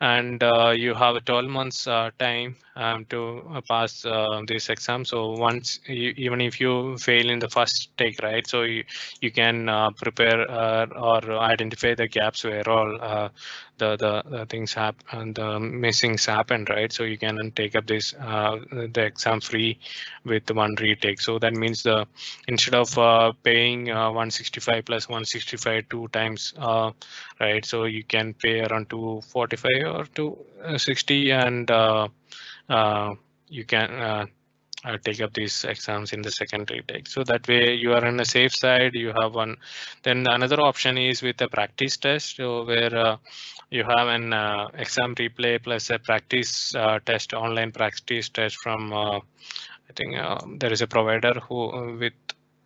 And you have a 12 months time um, to pass this exam. So once, you, even if you fail in the first take, right? So you, you can prepare or identify the gaps where all the, the, the things happen and the missings happen, right? So you can take up this uh, the exam free with one retake. So that means the instead of uh, paying uh, 165 plus 165 two times, uh, right? So you can pay around 245 or 260 and uh, uh, you can uh, uh, take up these exams in the second retake. So that way you are on a safe side. You have one. Then another option is with a practice test, so where uh, you have an uh, exam replay plus a practice uh, test, online practice test from. Uh, I think uh, there is a provider who uh, with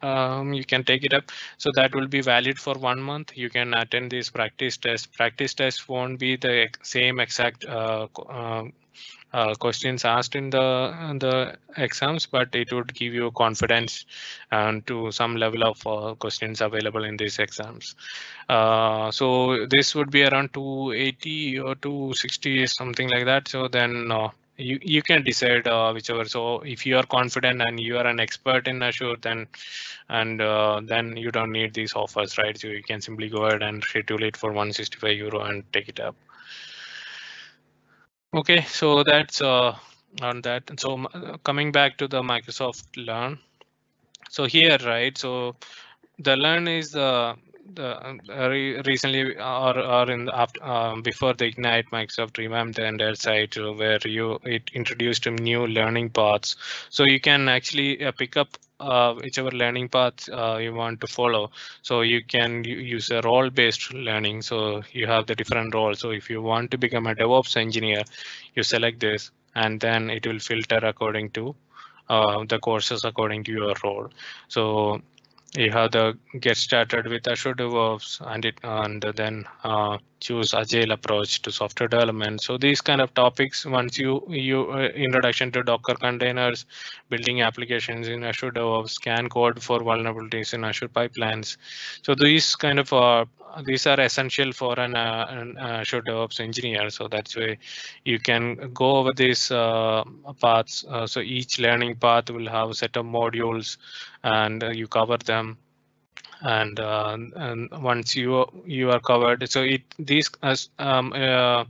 um, you can take it up. So that will be valid for one month. You can attend this practice test. Practice test won't be the same exact uh, uh, uh, questions asked in the in the exams, but it would give you confidence and to some level of uh, questions available in these exams. Uh, so this would be around 280 or 260 something like that. So then uh, you you can decide uh, whichever. So if you are confident and you are an expert in Azure, then and uh, then you don't need these offers, right? So you can simply go ahead and schedule it for 165 euro and take it up. Okay, so that's uh, on that. And So uh, coming back to the Microsoft Learn. So here, right? So the Learn is the the uh, re- recently or or in the after um, before the Ignite, Microsoft revamped the entire site uh, where you it introduced new learning paths. So you can actually uh, pick up uh, whichever learning path uh, you want to follow. So you can use a role-based learning. So you have the different roles. So if you want to become a DevOps engineer, you select this, and then it will filter according to uh, the courses according to your role. So you have the get started with Azure DevOps and it and then uh, choose agile approach to software development. So these kind of topics, once you you uh, introduction to Docker containers, building applications in Azure DevOps, scan code for vulnerabilities in Azure pipelines. So these kind of uh, these are essential for an, uh, an Azure DevOps engineer. So that's why you can go over these uh, paths. Uh, so each learning path will have a set of modules and uh, you cover them. And uh, and once you you are covered so it these as um, uh,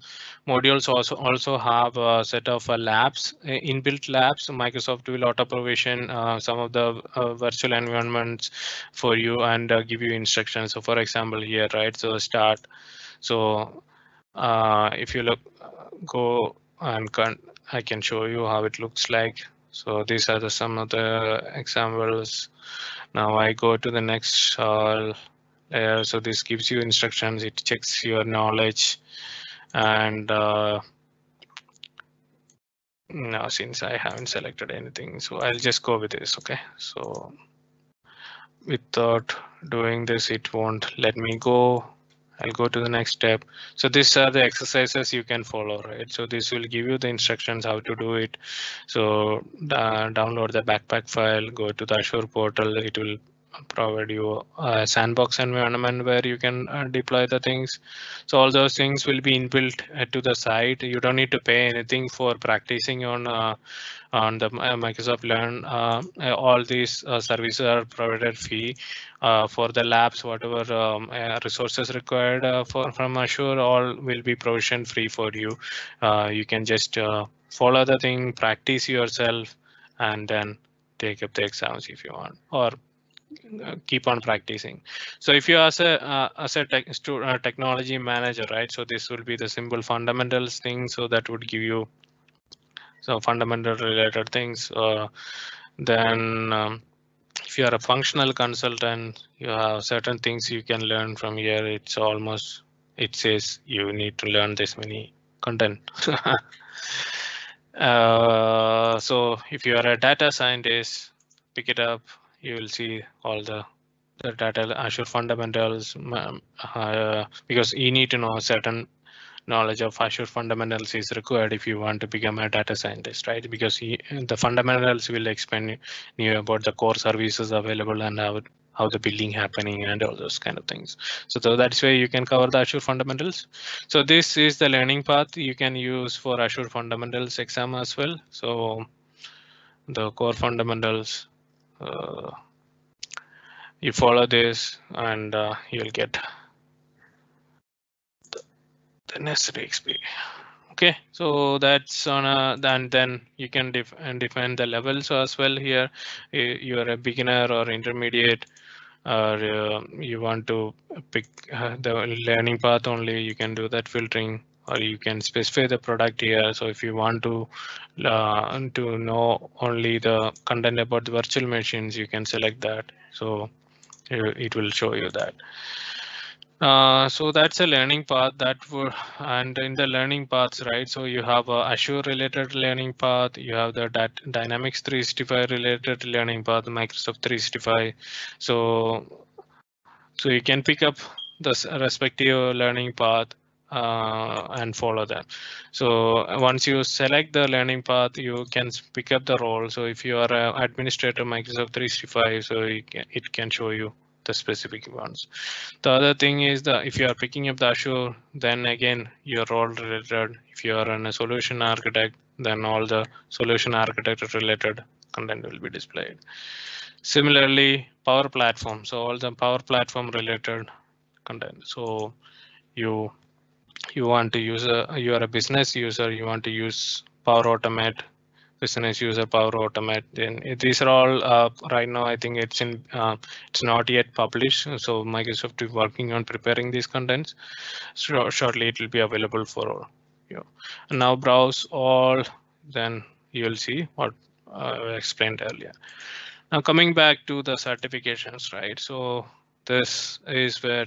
modules also also have a set of uh, labs uh, inbuilt labs. Microsoft will auto provision uh, some of the uh, virtual environments for you and uh, give you instructions. So for example here right so start. So uh, if you look go and I can show you how it looks like. So these are the some of the examples. Now I go to the next uh, layer. So this gives you instructions. It checks your knowledge and uh, now since I haven't selected anything, so I'll just go with this. OK, so without doing this, it won't let me go. I'll go to the next step. So these are the exercises you can follow, right? So this will give you the instructions how to do it. So uh, download the bacpac file, go to the Azure portal. It will provide you a sandbox environment where you can uh, deploy the things. So all those things will be inbuilt uh, to the site. You don't need to pay anything for practicing on uh, on the uh, Microsoft Learn. Uh, all these uh, services are provided free for the labs, whatever um, resources required for from Azure, all will be provisioned free for you. you can just follow the thing, practice yourself, and then take up the exams if you want, or keep on practicing. So if you as a uh, as a tech, uh, technology manager, right? So this will be the simple fundamentals thing. So that would give you some fundamental related things. Uh, then um, if you are a functional consultant, you have certain things you can learn from here. It's almost it says you need to learn this many content. uh, so if you are a data scientist, pick it up you will see all the the data Azure fundamentals uh, because you need to know certain knowledge of Azure fundamentals is required if you want to become a data scientist, right? Because he, the fundamentals will explain you about the core services available and how how the building happening and all those kind of things. So, so that's where you can cover the Azure fundamentals. So this is the learning path you can use for Azure fundamentals exam as well. So the core fundamentals uh, you follow this and uh, you'll get the, necessary XP. Okay, so that's on a then then you can def and define the levels as well here. You are a beginner or intermediate or uh, you want to pick uh, the learning path only, you can do that filtering or you can specify the product here. So if you want to uh, to know only the content about the virtual machines, you can select that. So it will show you that. Uh, so that's a learning path that would and in the learning paths right so you have a azure related learning path you have the that dynamics 365 related learning path microsoft 365 so so you can pick up the respective learning path uh, and follow them. So once you select the learning path, you can pick up the role. So if you are an administrator Microsoft 365, so can, it can show you the specific ones. The other thing is that if you are picking up the Azure, then again, your role related. If you are a solution architect, then all the solution architect related content will be displayed. Similarly, Power Platform. So all the Power Platform related content. So you you want to use a you are a business user you want to use power automate business user power automate then these are all uh, right now i think it's in uh, it's not yet published so microsoft is working on preparing these contents. So shortly it will be available for you. Now browse all then you'll see what uh, i explained earlier. Now coming back to the certifications right? So this is where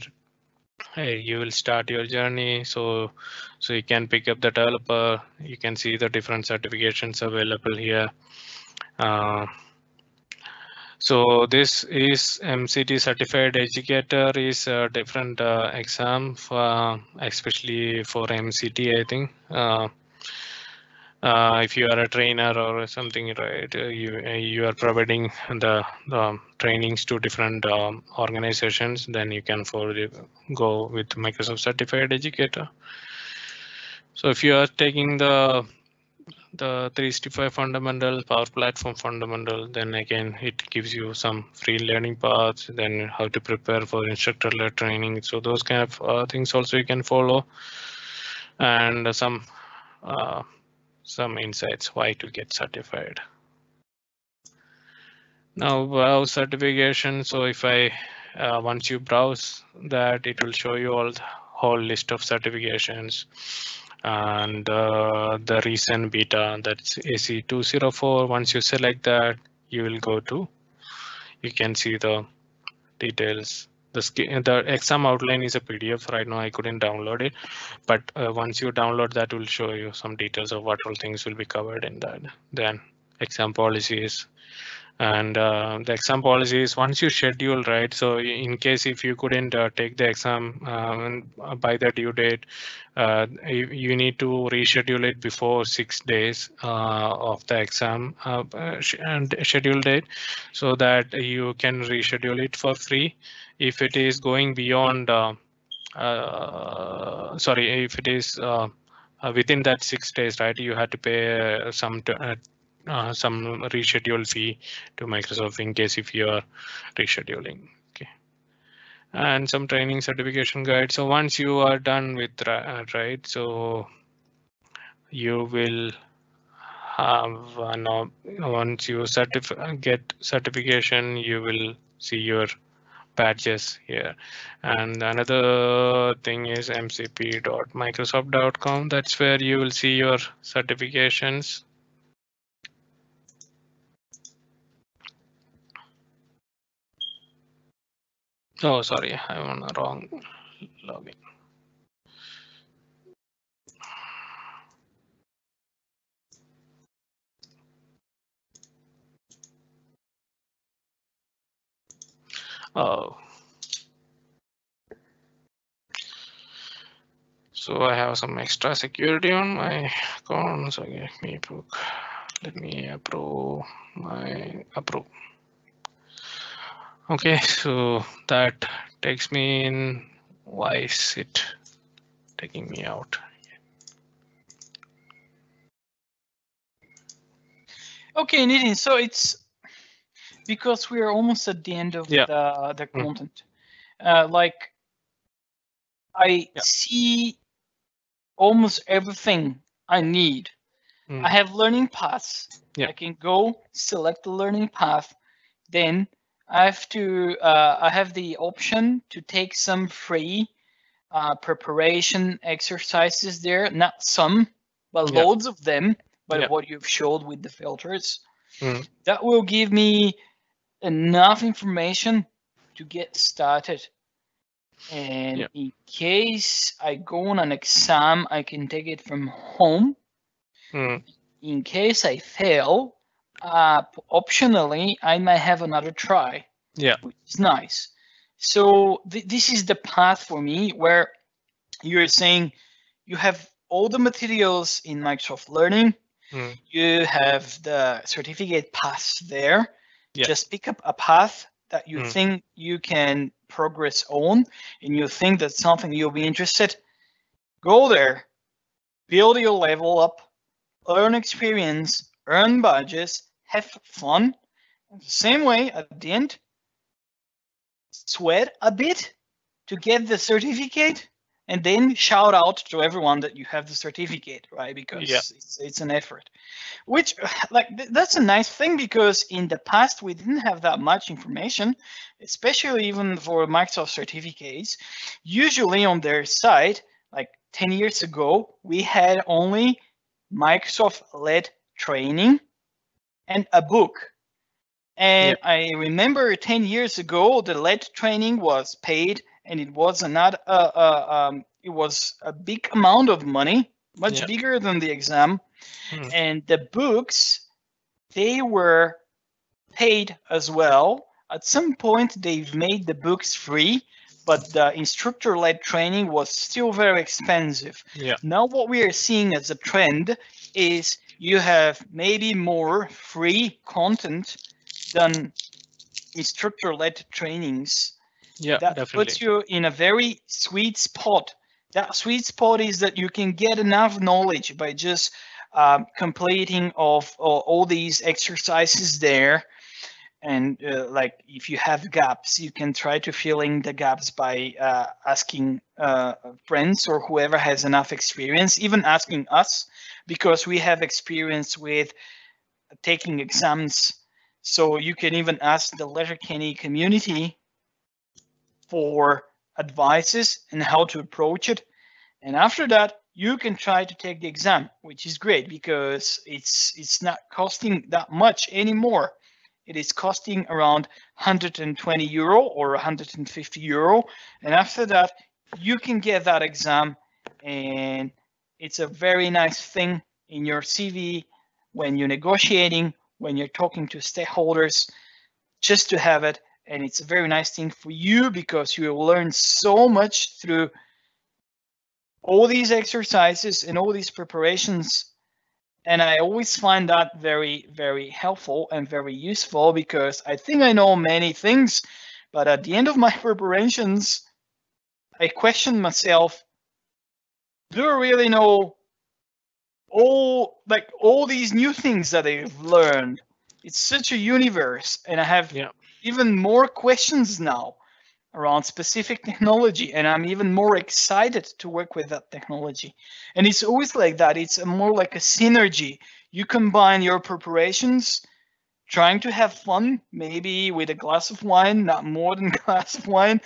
hey you will start your journey. So so you can pick up the developer. You can see the different certifications available here. Uh, so this is MCT certified educator is a different uh, exam for, especially for MCT I think uh, if you are a trainer or something, right, uh, you uh, you are providing the, the trainings to different um, organizations, then you can forward, go with Microsoft Certified Educator. So if you are taking the the 365 fundamental power platform fundamental then again it gives you some free learning paths then how to prepare for instructor led training so those kind of uh, things also you can follow and some uh, some insights why to get certified. Now browse certification. So if I uh, once you browse that, it will show you all the whole list of certifications. and uh, the recent beta that's AZ204. Once you select that, you will go to, you can see the details. The, the exam outline is a PDF right now. I couldn't download it, but uh, once you download that will show you some details of what all things will be covered in that. Then exam policies, and uh, the exam policy is once you schedule right so in case if you couldn't uh, take the exam um, by the due date uh, you, you, need to reschedule it before six days uh, of the exam uh, and schedule date so that you can reschedule it for free if it is going beyond uh, sorry if it is within that six days right you had to pay some uh, some reschedule fee to Microsoft in case if you are rescheduling. Okay, and some training certification guide. So once you are done with uh, right, so you will have an once you certif get certification, you will see your badges here. And another thing is mcp.microsoft.com. That's where you will see your certifications Oh, sorry, I'm on the wrong login. Oh. So I have some extra security on my account. So give me book. Let me approve my approve. Okay, so that takes me in. Why is it taking me out? Okay, Nithin, so it's because we're almost at the end of yeah. the, the mm. content. Uh, like, I yeah. see almost everything I need. Mm. I have learning paths. Yeah. I can go select the learning path, then I have to uh, I have the option to take some free uh, preparation exercises there. Not some, but yeah. loads of them. But what you've showed with the filters, mm. that will give me enough information to get started. And yeah. in case I go on an exam, I can take it from home. Mm. In case I fail, uh, optionally, I might have another try. Yeah. Which is nice. So th this is the path for me where you're saying you have all the materials in Microsoft Learning. Mm. You have the certificate paths there. Yeah. Just pick up a path that you Mm. think you can progress on and you think that's something you'll be interested. Go there, build your level up, earn experience, earn badges, have fun. The same way at the end, sweat a bit to get the certificate and then shout out to everyone that you have the certificate right? Because yeah. it's, it's an effort. Which like that's a nice thing because in the past we didn't have that much information especially even for microsoft certificates. Usually on their site like 10 years ago we had only microsoft led training and a book. And I remember 10 years ago, the led training was paid and it was not uh, uh, um, it was a big amount of money, much bigger than the exam. Hmm. And the books, they were paid as well. At some point, they've made the books free, but the instructor-led training was still very expensive. Yeah. Now what we are seeing as a trend is you have maybe more free content than instructor-led trainings, yeah, that definitely. puts you in a very sweet spot. That sweet spot is that you can get enough knowledge by just um, completing of uh, all these exercises there. And uh, like if you have gaps, you can try to fill in the gaps by uh, asking uh, friends or whoever has enough experience, even asking us, because we have experience with taking exams so you can even ask the Letterkenny community for advices and how to approach it. And after that, you can try to take the exam, which is great because it's it's not costing that much anymore. It is costing around 120 euro or 150 euro, and after that, you can get that exam, and it's a very nice thing in your CV when you're negotiating, when you're talking to stakeholders, just to have it. And it's a very nice thing for you because you will learn so much through all these exercises and all these preparations and i always find that very very helpful and very useful because i think i know many things but at the end of my preparations i question myself do i really know all like all these new things that i've learned it's such a universe and i have Yeah. Even more questions now around specific technology and i'm even more excited to work with that technology. And it's always like that. It's more like a synergy. You combine your preparations trying to have fun maybe with a glass of wine not more than glass of wine.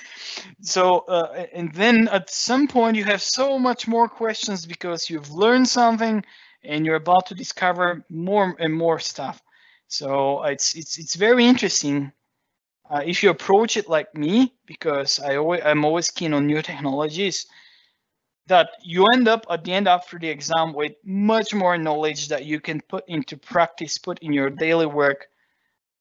So uh, and then at some point you have so much more questions because you've learned something and you're about to discover more and more stuff. So it's it's it's very interesting uh, if you approach it like me, because I always, I'm always keen on new technologies, that you end up at the end after the exam with much more knowledge that you can put into practice, put in your daily work.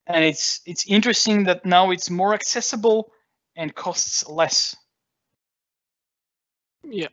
And it's it's interesting that now it's more accessible and costs less. Yeah.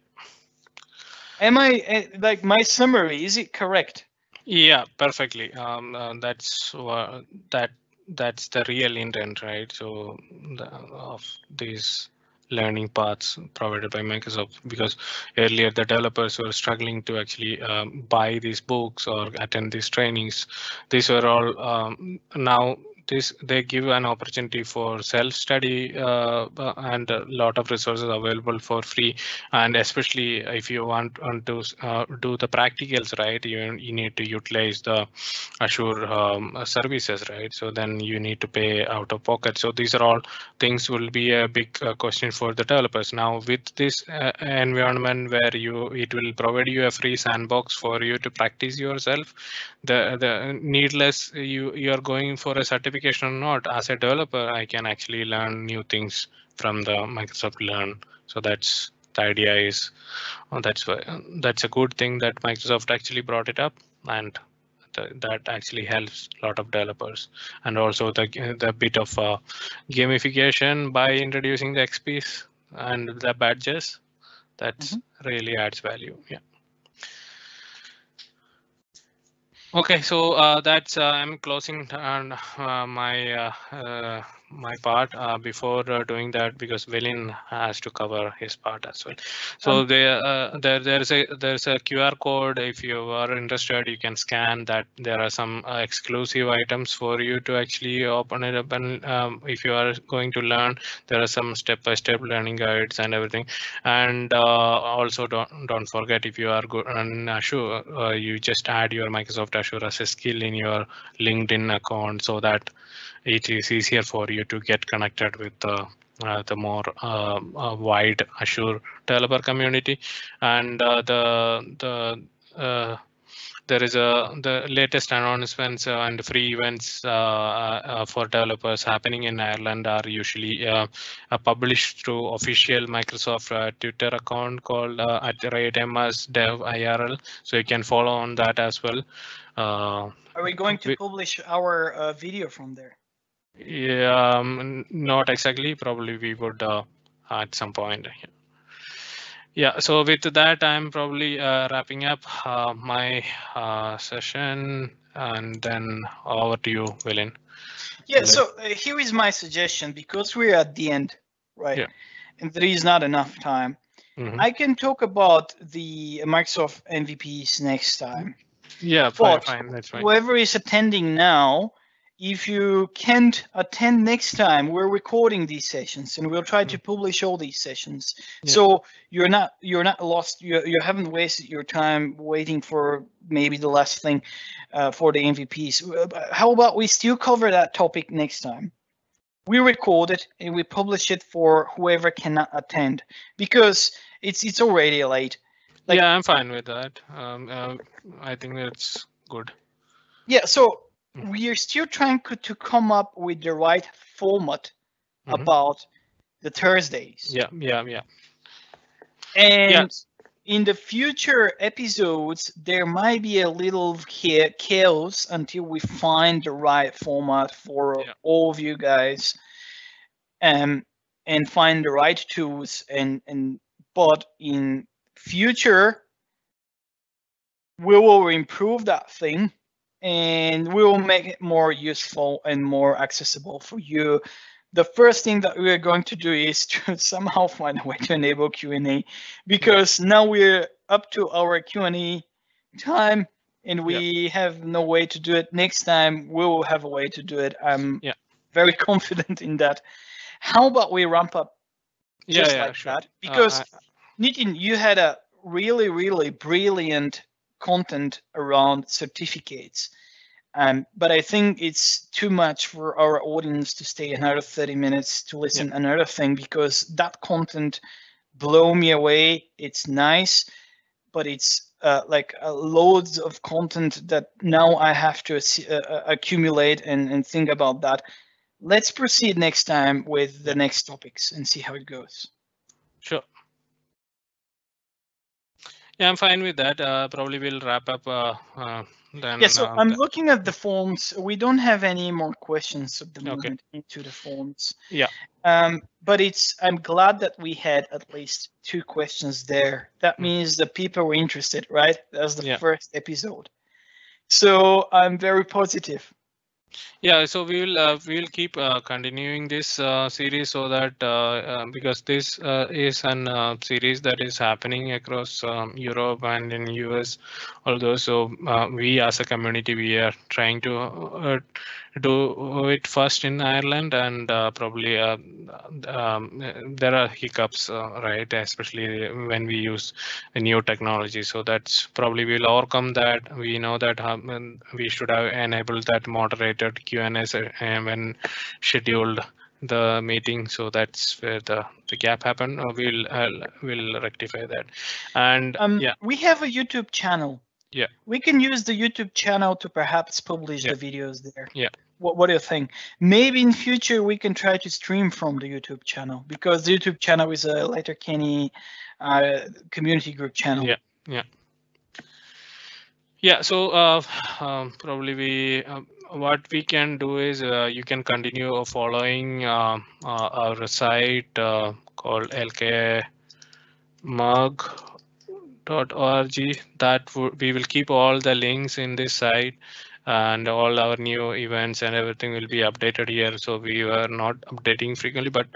Am I eh, like my summary? Is it correct? Yeah, perfectly. Um, uh, that's uh, that that's the real intent, right? So the, of these learning paths provided by Microsoft, because earlier the developers were struggling to actually um, buy these books or attend these trainings. These were all um, now this they give an opportunity for self-study uh, uh, and a lot of resources available for free. And especially if you want, want to uh, do the practicals right you, you need to utilize the azure um, services right? So then you need to pay out of pocket. So these are all things will be a big uh, question for the developers. Now with this uh, environment where you it will provide you a free sandbox for you to practice yourself the the needless you you are going for a certification or not as a developer i can actually learn new things from the microsoft learn. So that's the idea is uh, that's why that's a good thing that microsoft actually brought it up and th- that actually helps a lot of developers. And also the the bit of uh, gamification by introducing the xps and the badges that's really adds value yeah Okay, so uh, that's uh, I'm closing uh, my my part uh, before uh, doing that because Velin has to cover his part as well. So Um, there uh, there there's a there's a QR code. If you are interested, you can scan that. There are some uh, exclusive items for you to actually open it up. And um, if you are going to learn, there are some step-by-step learning guides and everything. And uh, also don't don't forget if you are good on Azure, uh, you just add your Microsoft Azure as a skill in your LinkedIn account so that it is easier for you to get connected with the uh, the more uh, uh, wide Azure developer community and uh, the the uh, there is a the latest announcements and free events uh, uh, for developers happening in Ireland are usually uh, uh, published through official Microsoft uh, Twitter account called uh, at the rate MS Dev IRL. So you can follow on that as well. Uh, Are we going to publish our uh, video from there? Yeah, um, not exactly. Probably we would uh, at some point. yeah. Yeah, so with that, I'm probably uh, wrapping up uh, my uh, session and then over to you, Velin. Yeah, so uh, here is my suggestion because we're at the end, right? Yeah. And there is not enough time. Mhm. I can talk about the Microsoft MVPs next time. Yeah, fine, fine, that's fine. Whoever is attending now, if you can't attend next time, we're recording these sessions and we'll try to publish all these sessions. Yeah. So you're not you're not lost. You you haven't wasted your time waiting for maybe the last thing uh, for the MVPs. Uh, How about we still cover that topic next time? We record it and we publish it for whoever cannot attend because it's it's already late. Like- yeah, I'm fine with that. Um, uh, I think that's good. Yeah, so. We are still trying to come up with the right format Mhm. about the Thursdays. Yeah, yeah, yeah. And in the future episodes, there might be a little chaos until we find the right format for Yeah. all of you guys, um, and find the right tools. And and but in future, we will improve that thing, and we will make it more useful and more accessible for you. The first thing that we are going to do is to somehow find a way to enable Q&A because now we're up to our Q&A time and we have no way to do it. Next time we will have a way to do it. I'm Yeah. very confident in that. How about we ramp up Yeah, just yeah, like sure. that? Uh, Because I- Nithin, you had a really, really brilliant content around certificates. Um, but I think it's too much for our audience to stay another 30 minutes to listen another thing because that content blow me away. It's nice, but it's uh, like uh, loads of content that now I have to uh, uh, accumulate and, and think about that. Let's proceed next time with the next topics and see how it goes. Sure. Yeah, I'm fine with that. Uh, probably we'll wrap up uh, uh, then. Yeah, so uh, I'm looking at the forms. We don't have any more questions at the Okay. moment into the forms. Yeah. Um, but it's I'm glad that we had at least two questions there. That Mm. means the people were interested, right? That's the Yeah. first episode. So I'm very positive. Yeah, so we will uh, we will keep uh, continuing this uh, series so that uh, uh, because this uh, is an series that is happening across um, Europe and in US, although so uh, we as a community we are trying to uh, do it first in Ireland and uh, probably uh, um, there are hiccups, uh, right? Especially when we use a new technology. So that's probably we'll overcome that. We know that um, we should have enabled that moderated Q and A uh, when scheduled the meeting. So that's where the the gap happened. We'll uh, we'll rectify that. And Um, yeah, we have a YouTube channel. Yeah. We can use the YouTube channel to perhaps publish Yeah. the videos there. Yeah. What What do you think? Maybe in future we can try to stream from the YouTube channel because the YouTube channel is a Letterkenny uh, community group channel. Yeah. Yeah, Yeah. so uh, um, probably we um, what we can do is uh, you can continue following uh, uh, our site uh, called lkmug.org. That we will keep all the links in this site and all our new events and everything will be updated here. So we are not updating frequently, but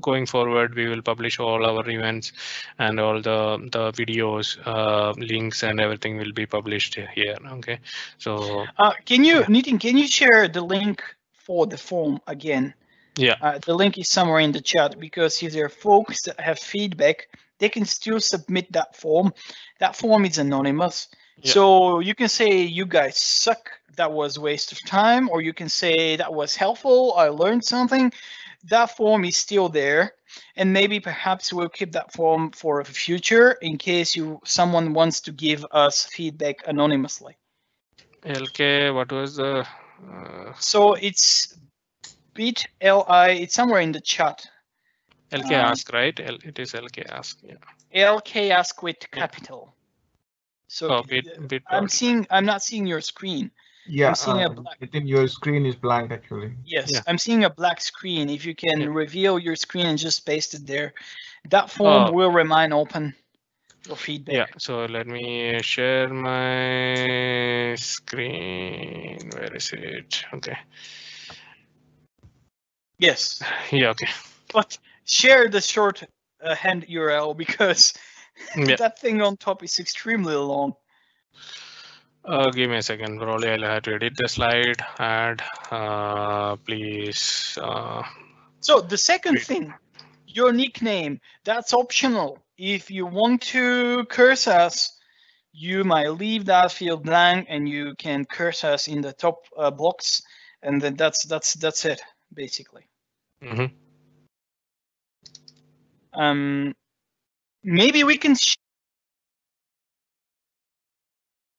going forward, we will publish all our events and all the the videos, uh, links, and everything will be published here. Okay, so Uh, can you. Nithin, can you share the link for the form again? Yeah. Uh, the link is somewhere in the chat because if there are folks that have feedback, they can still submit that form. That form is anonymous. Yeah. So you can say you guys suck, that was waste of time, or you can say that was helpful, I learned something. That form is still there. And maybe perhaps we'll keep that form for the future in case you someone wants to give us feedback anonymously. LK, what was the? Uh, So it's bit li. It's somewhere in the chat. LK Um, ask, right? L, it is LK ask. Yeah. LK ask with capital. So Oh, c- bit, bit. I'm dot. seeing. I'm not seeing your screen. Yeah, I'm seeing a uh, black- I think your screen is blank actually. Yes, Yeah. I'm seeing a black screen. If you can Yeah. reveal your screen and just paste it there, that form Oh. will remain open for feedback. Yeah, so let me share my screen. Where is it? Okay. Yes, Yeah, okay. but share the short uh, hand URL because Yeah. that thing on top is extremely long. Uh, give me a second. Probably I'll have to edit the slide. Add, uh, please. Uh, So the second thing, your nickname, that's optional. If you want to curse us, you might leave that field blank and you can curse us in the top uh, blocks and then that's that's that's it basically. mhm. Um maybe we can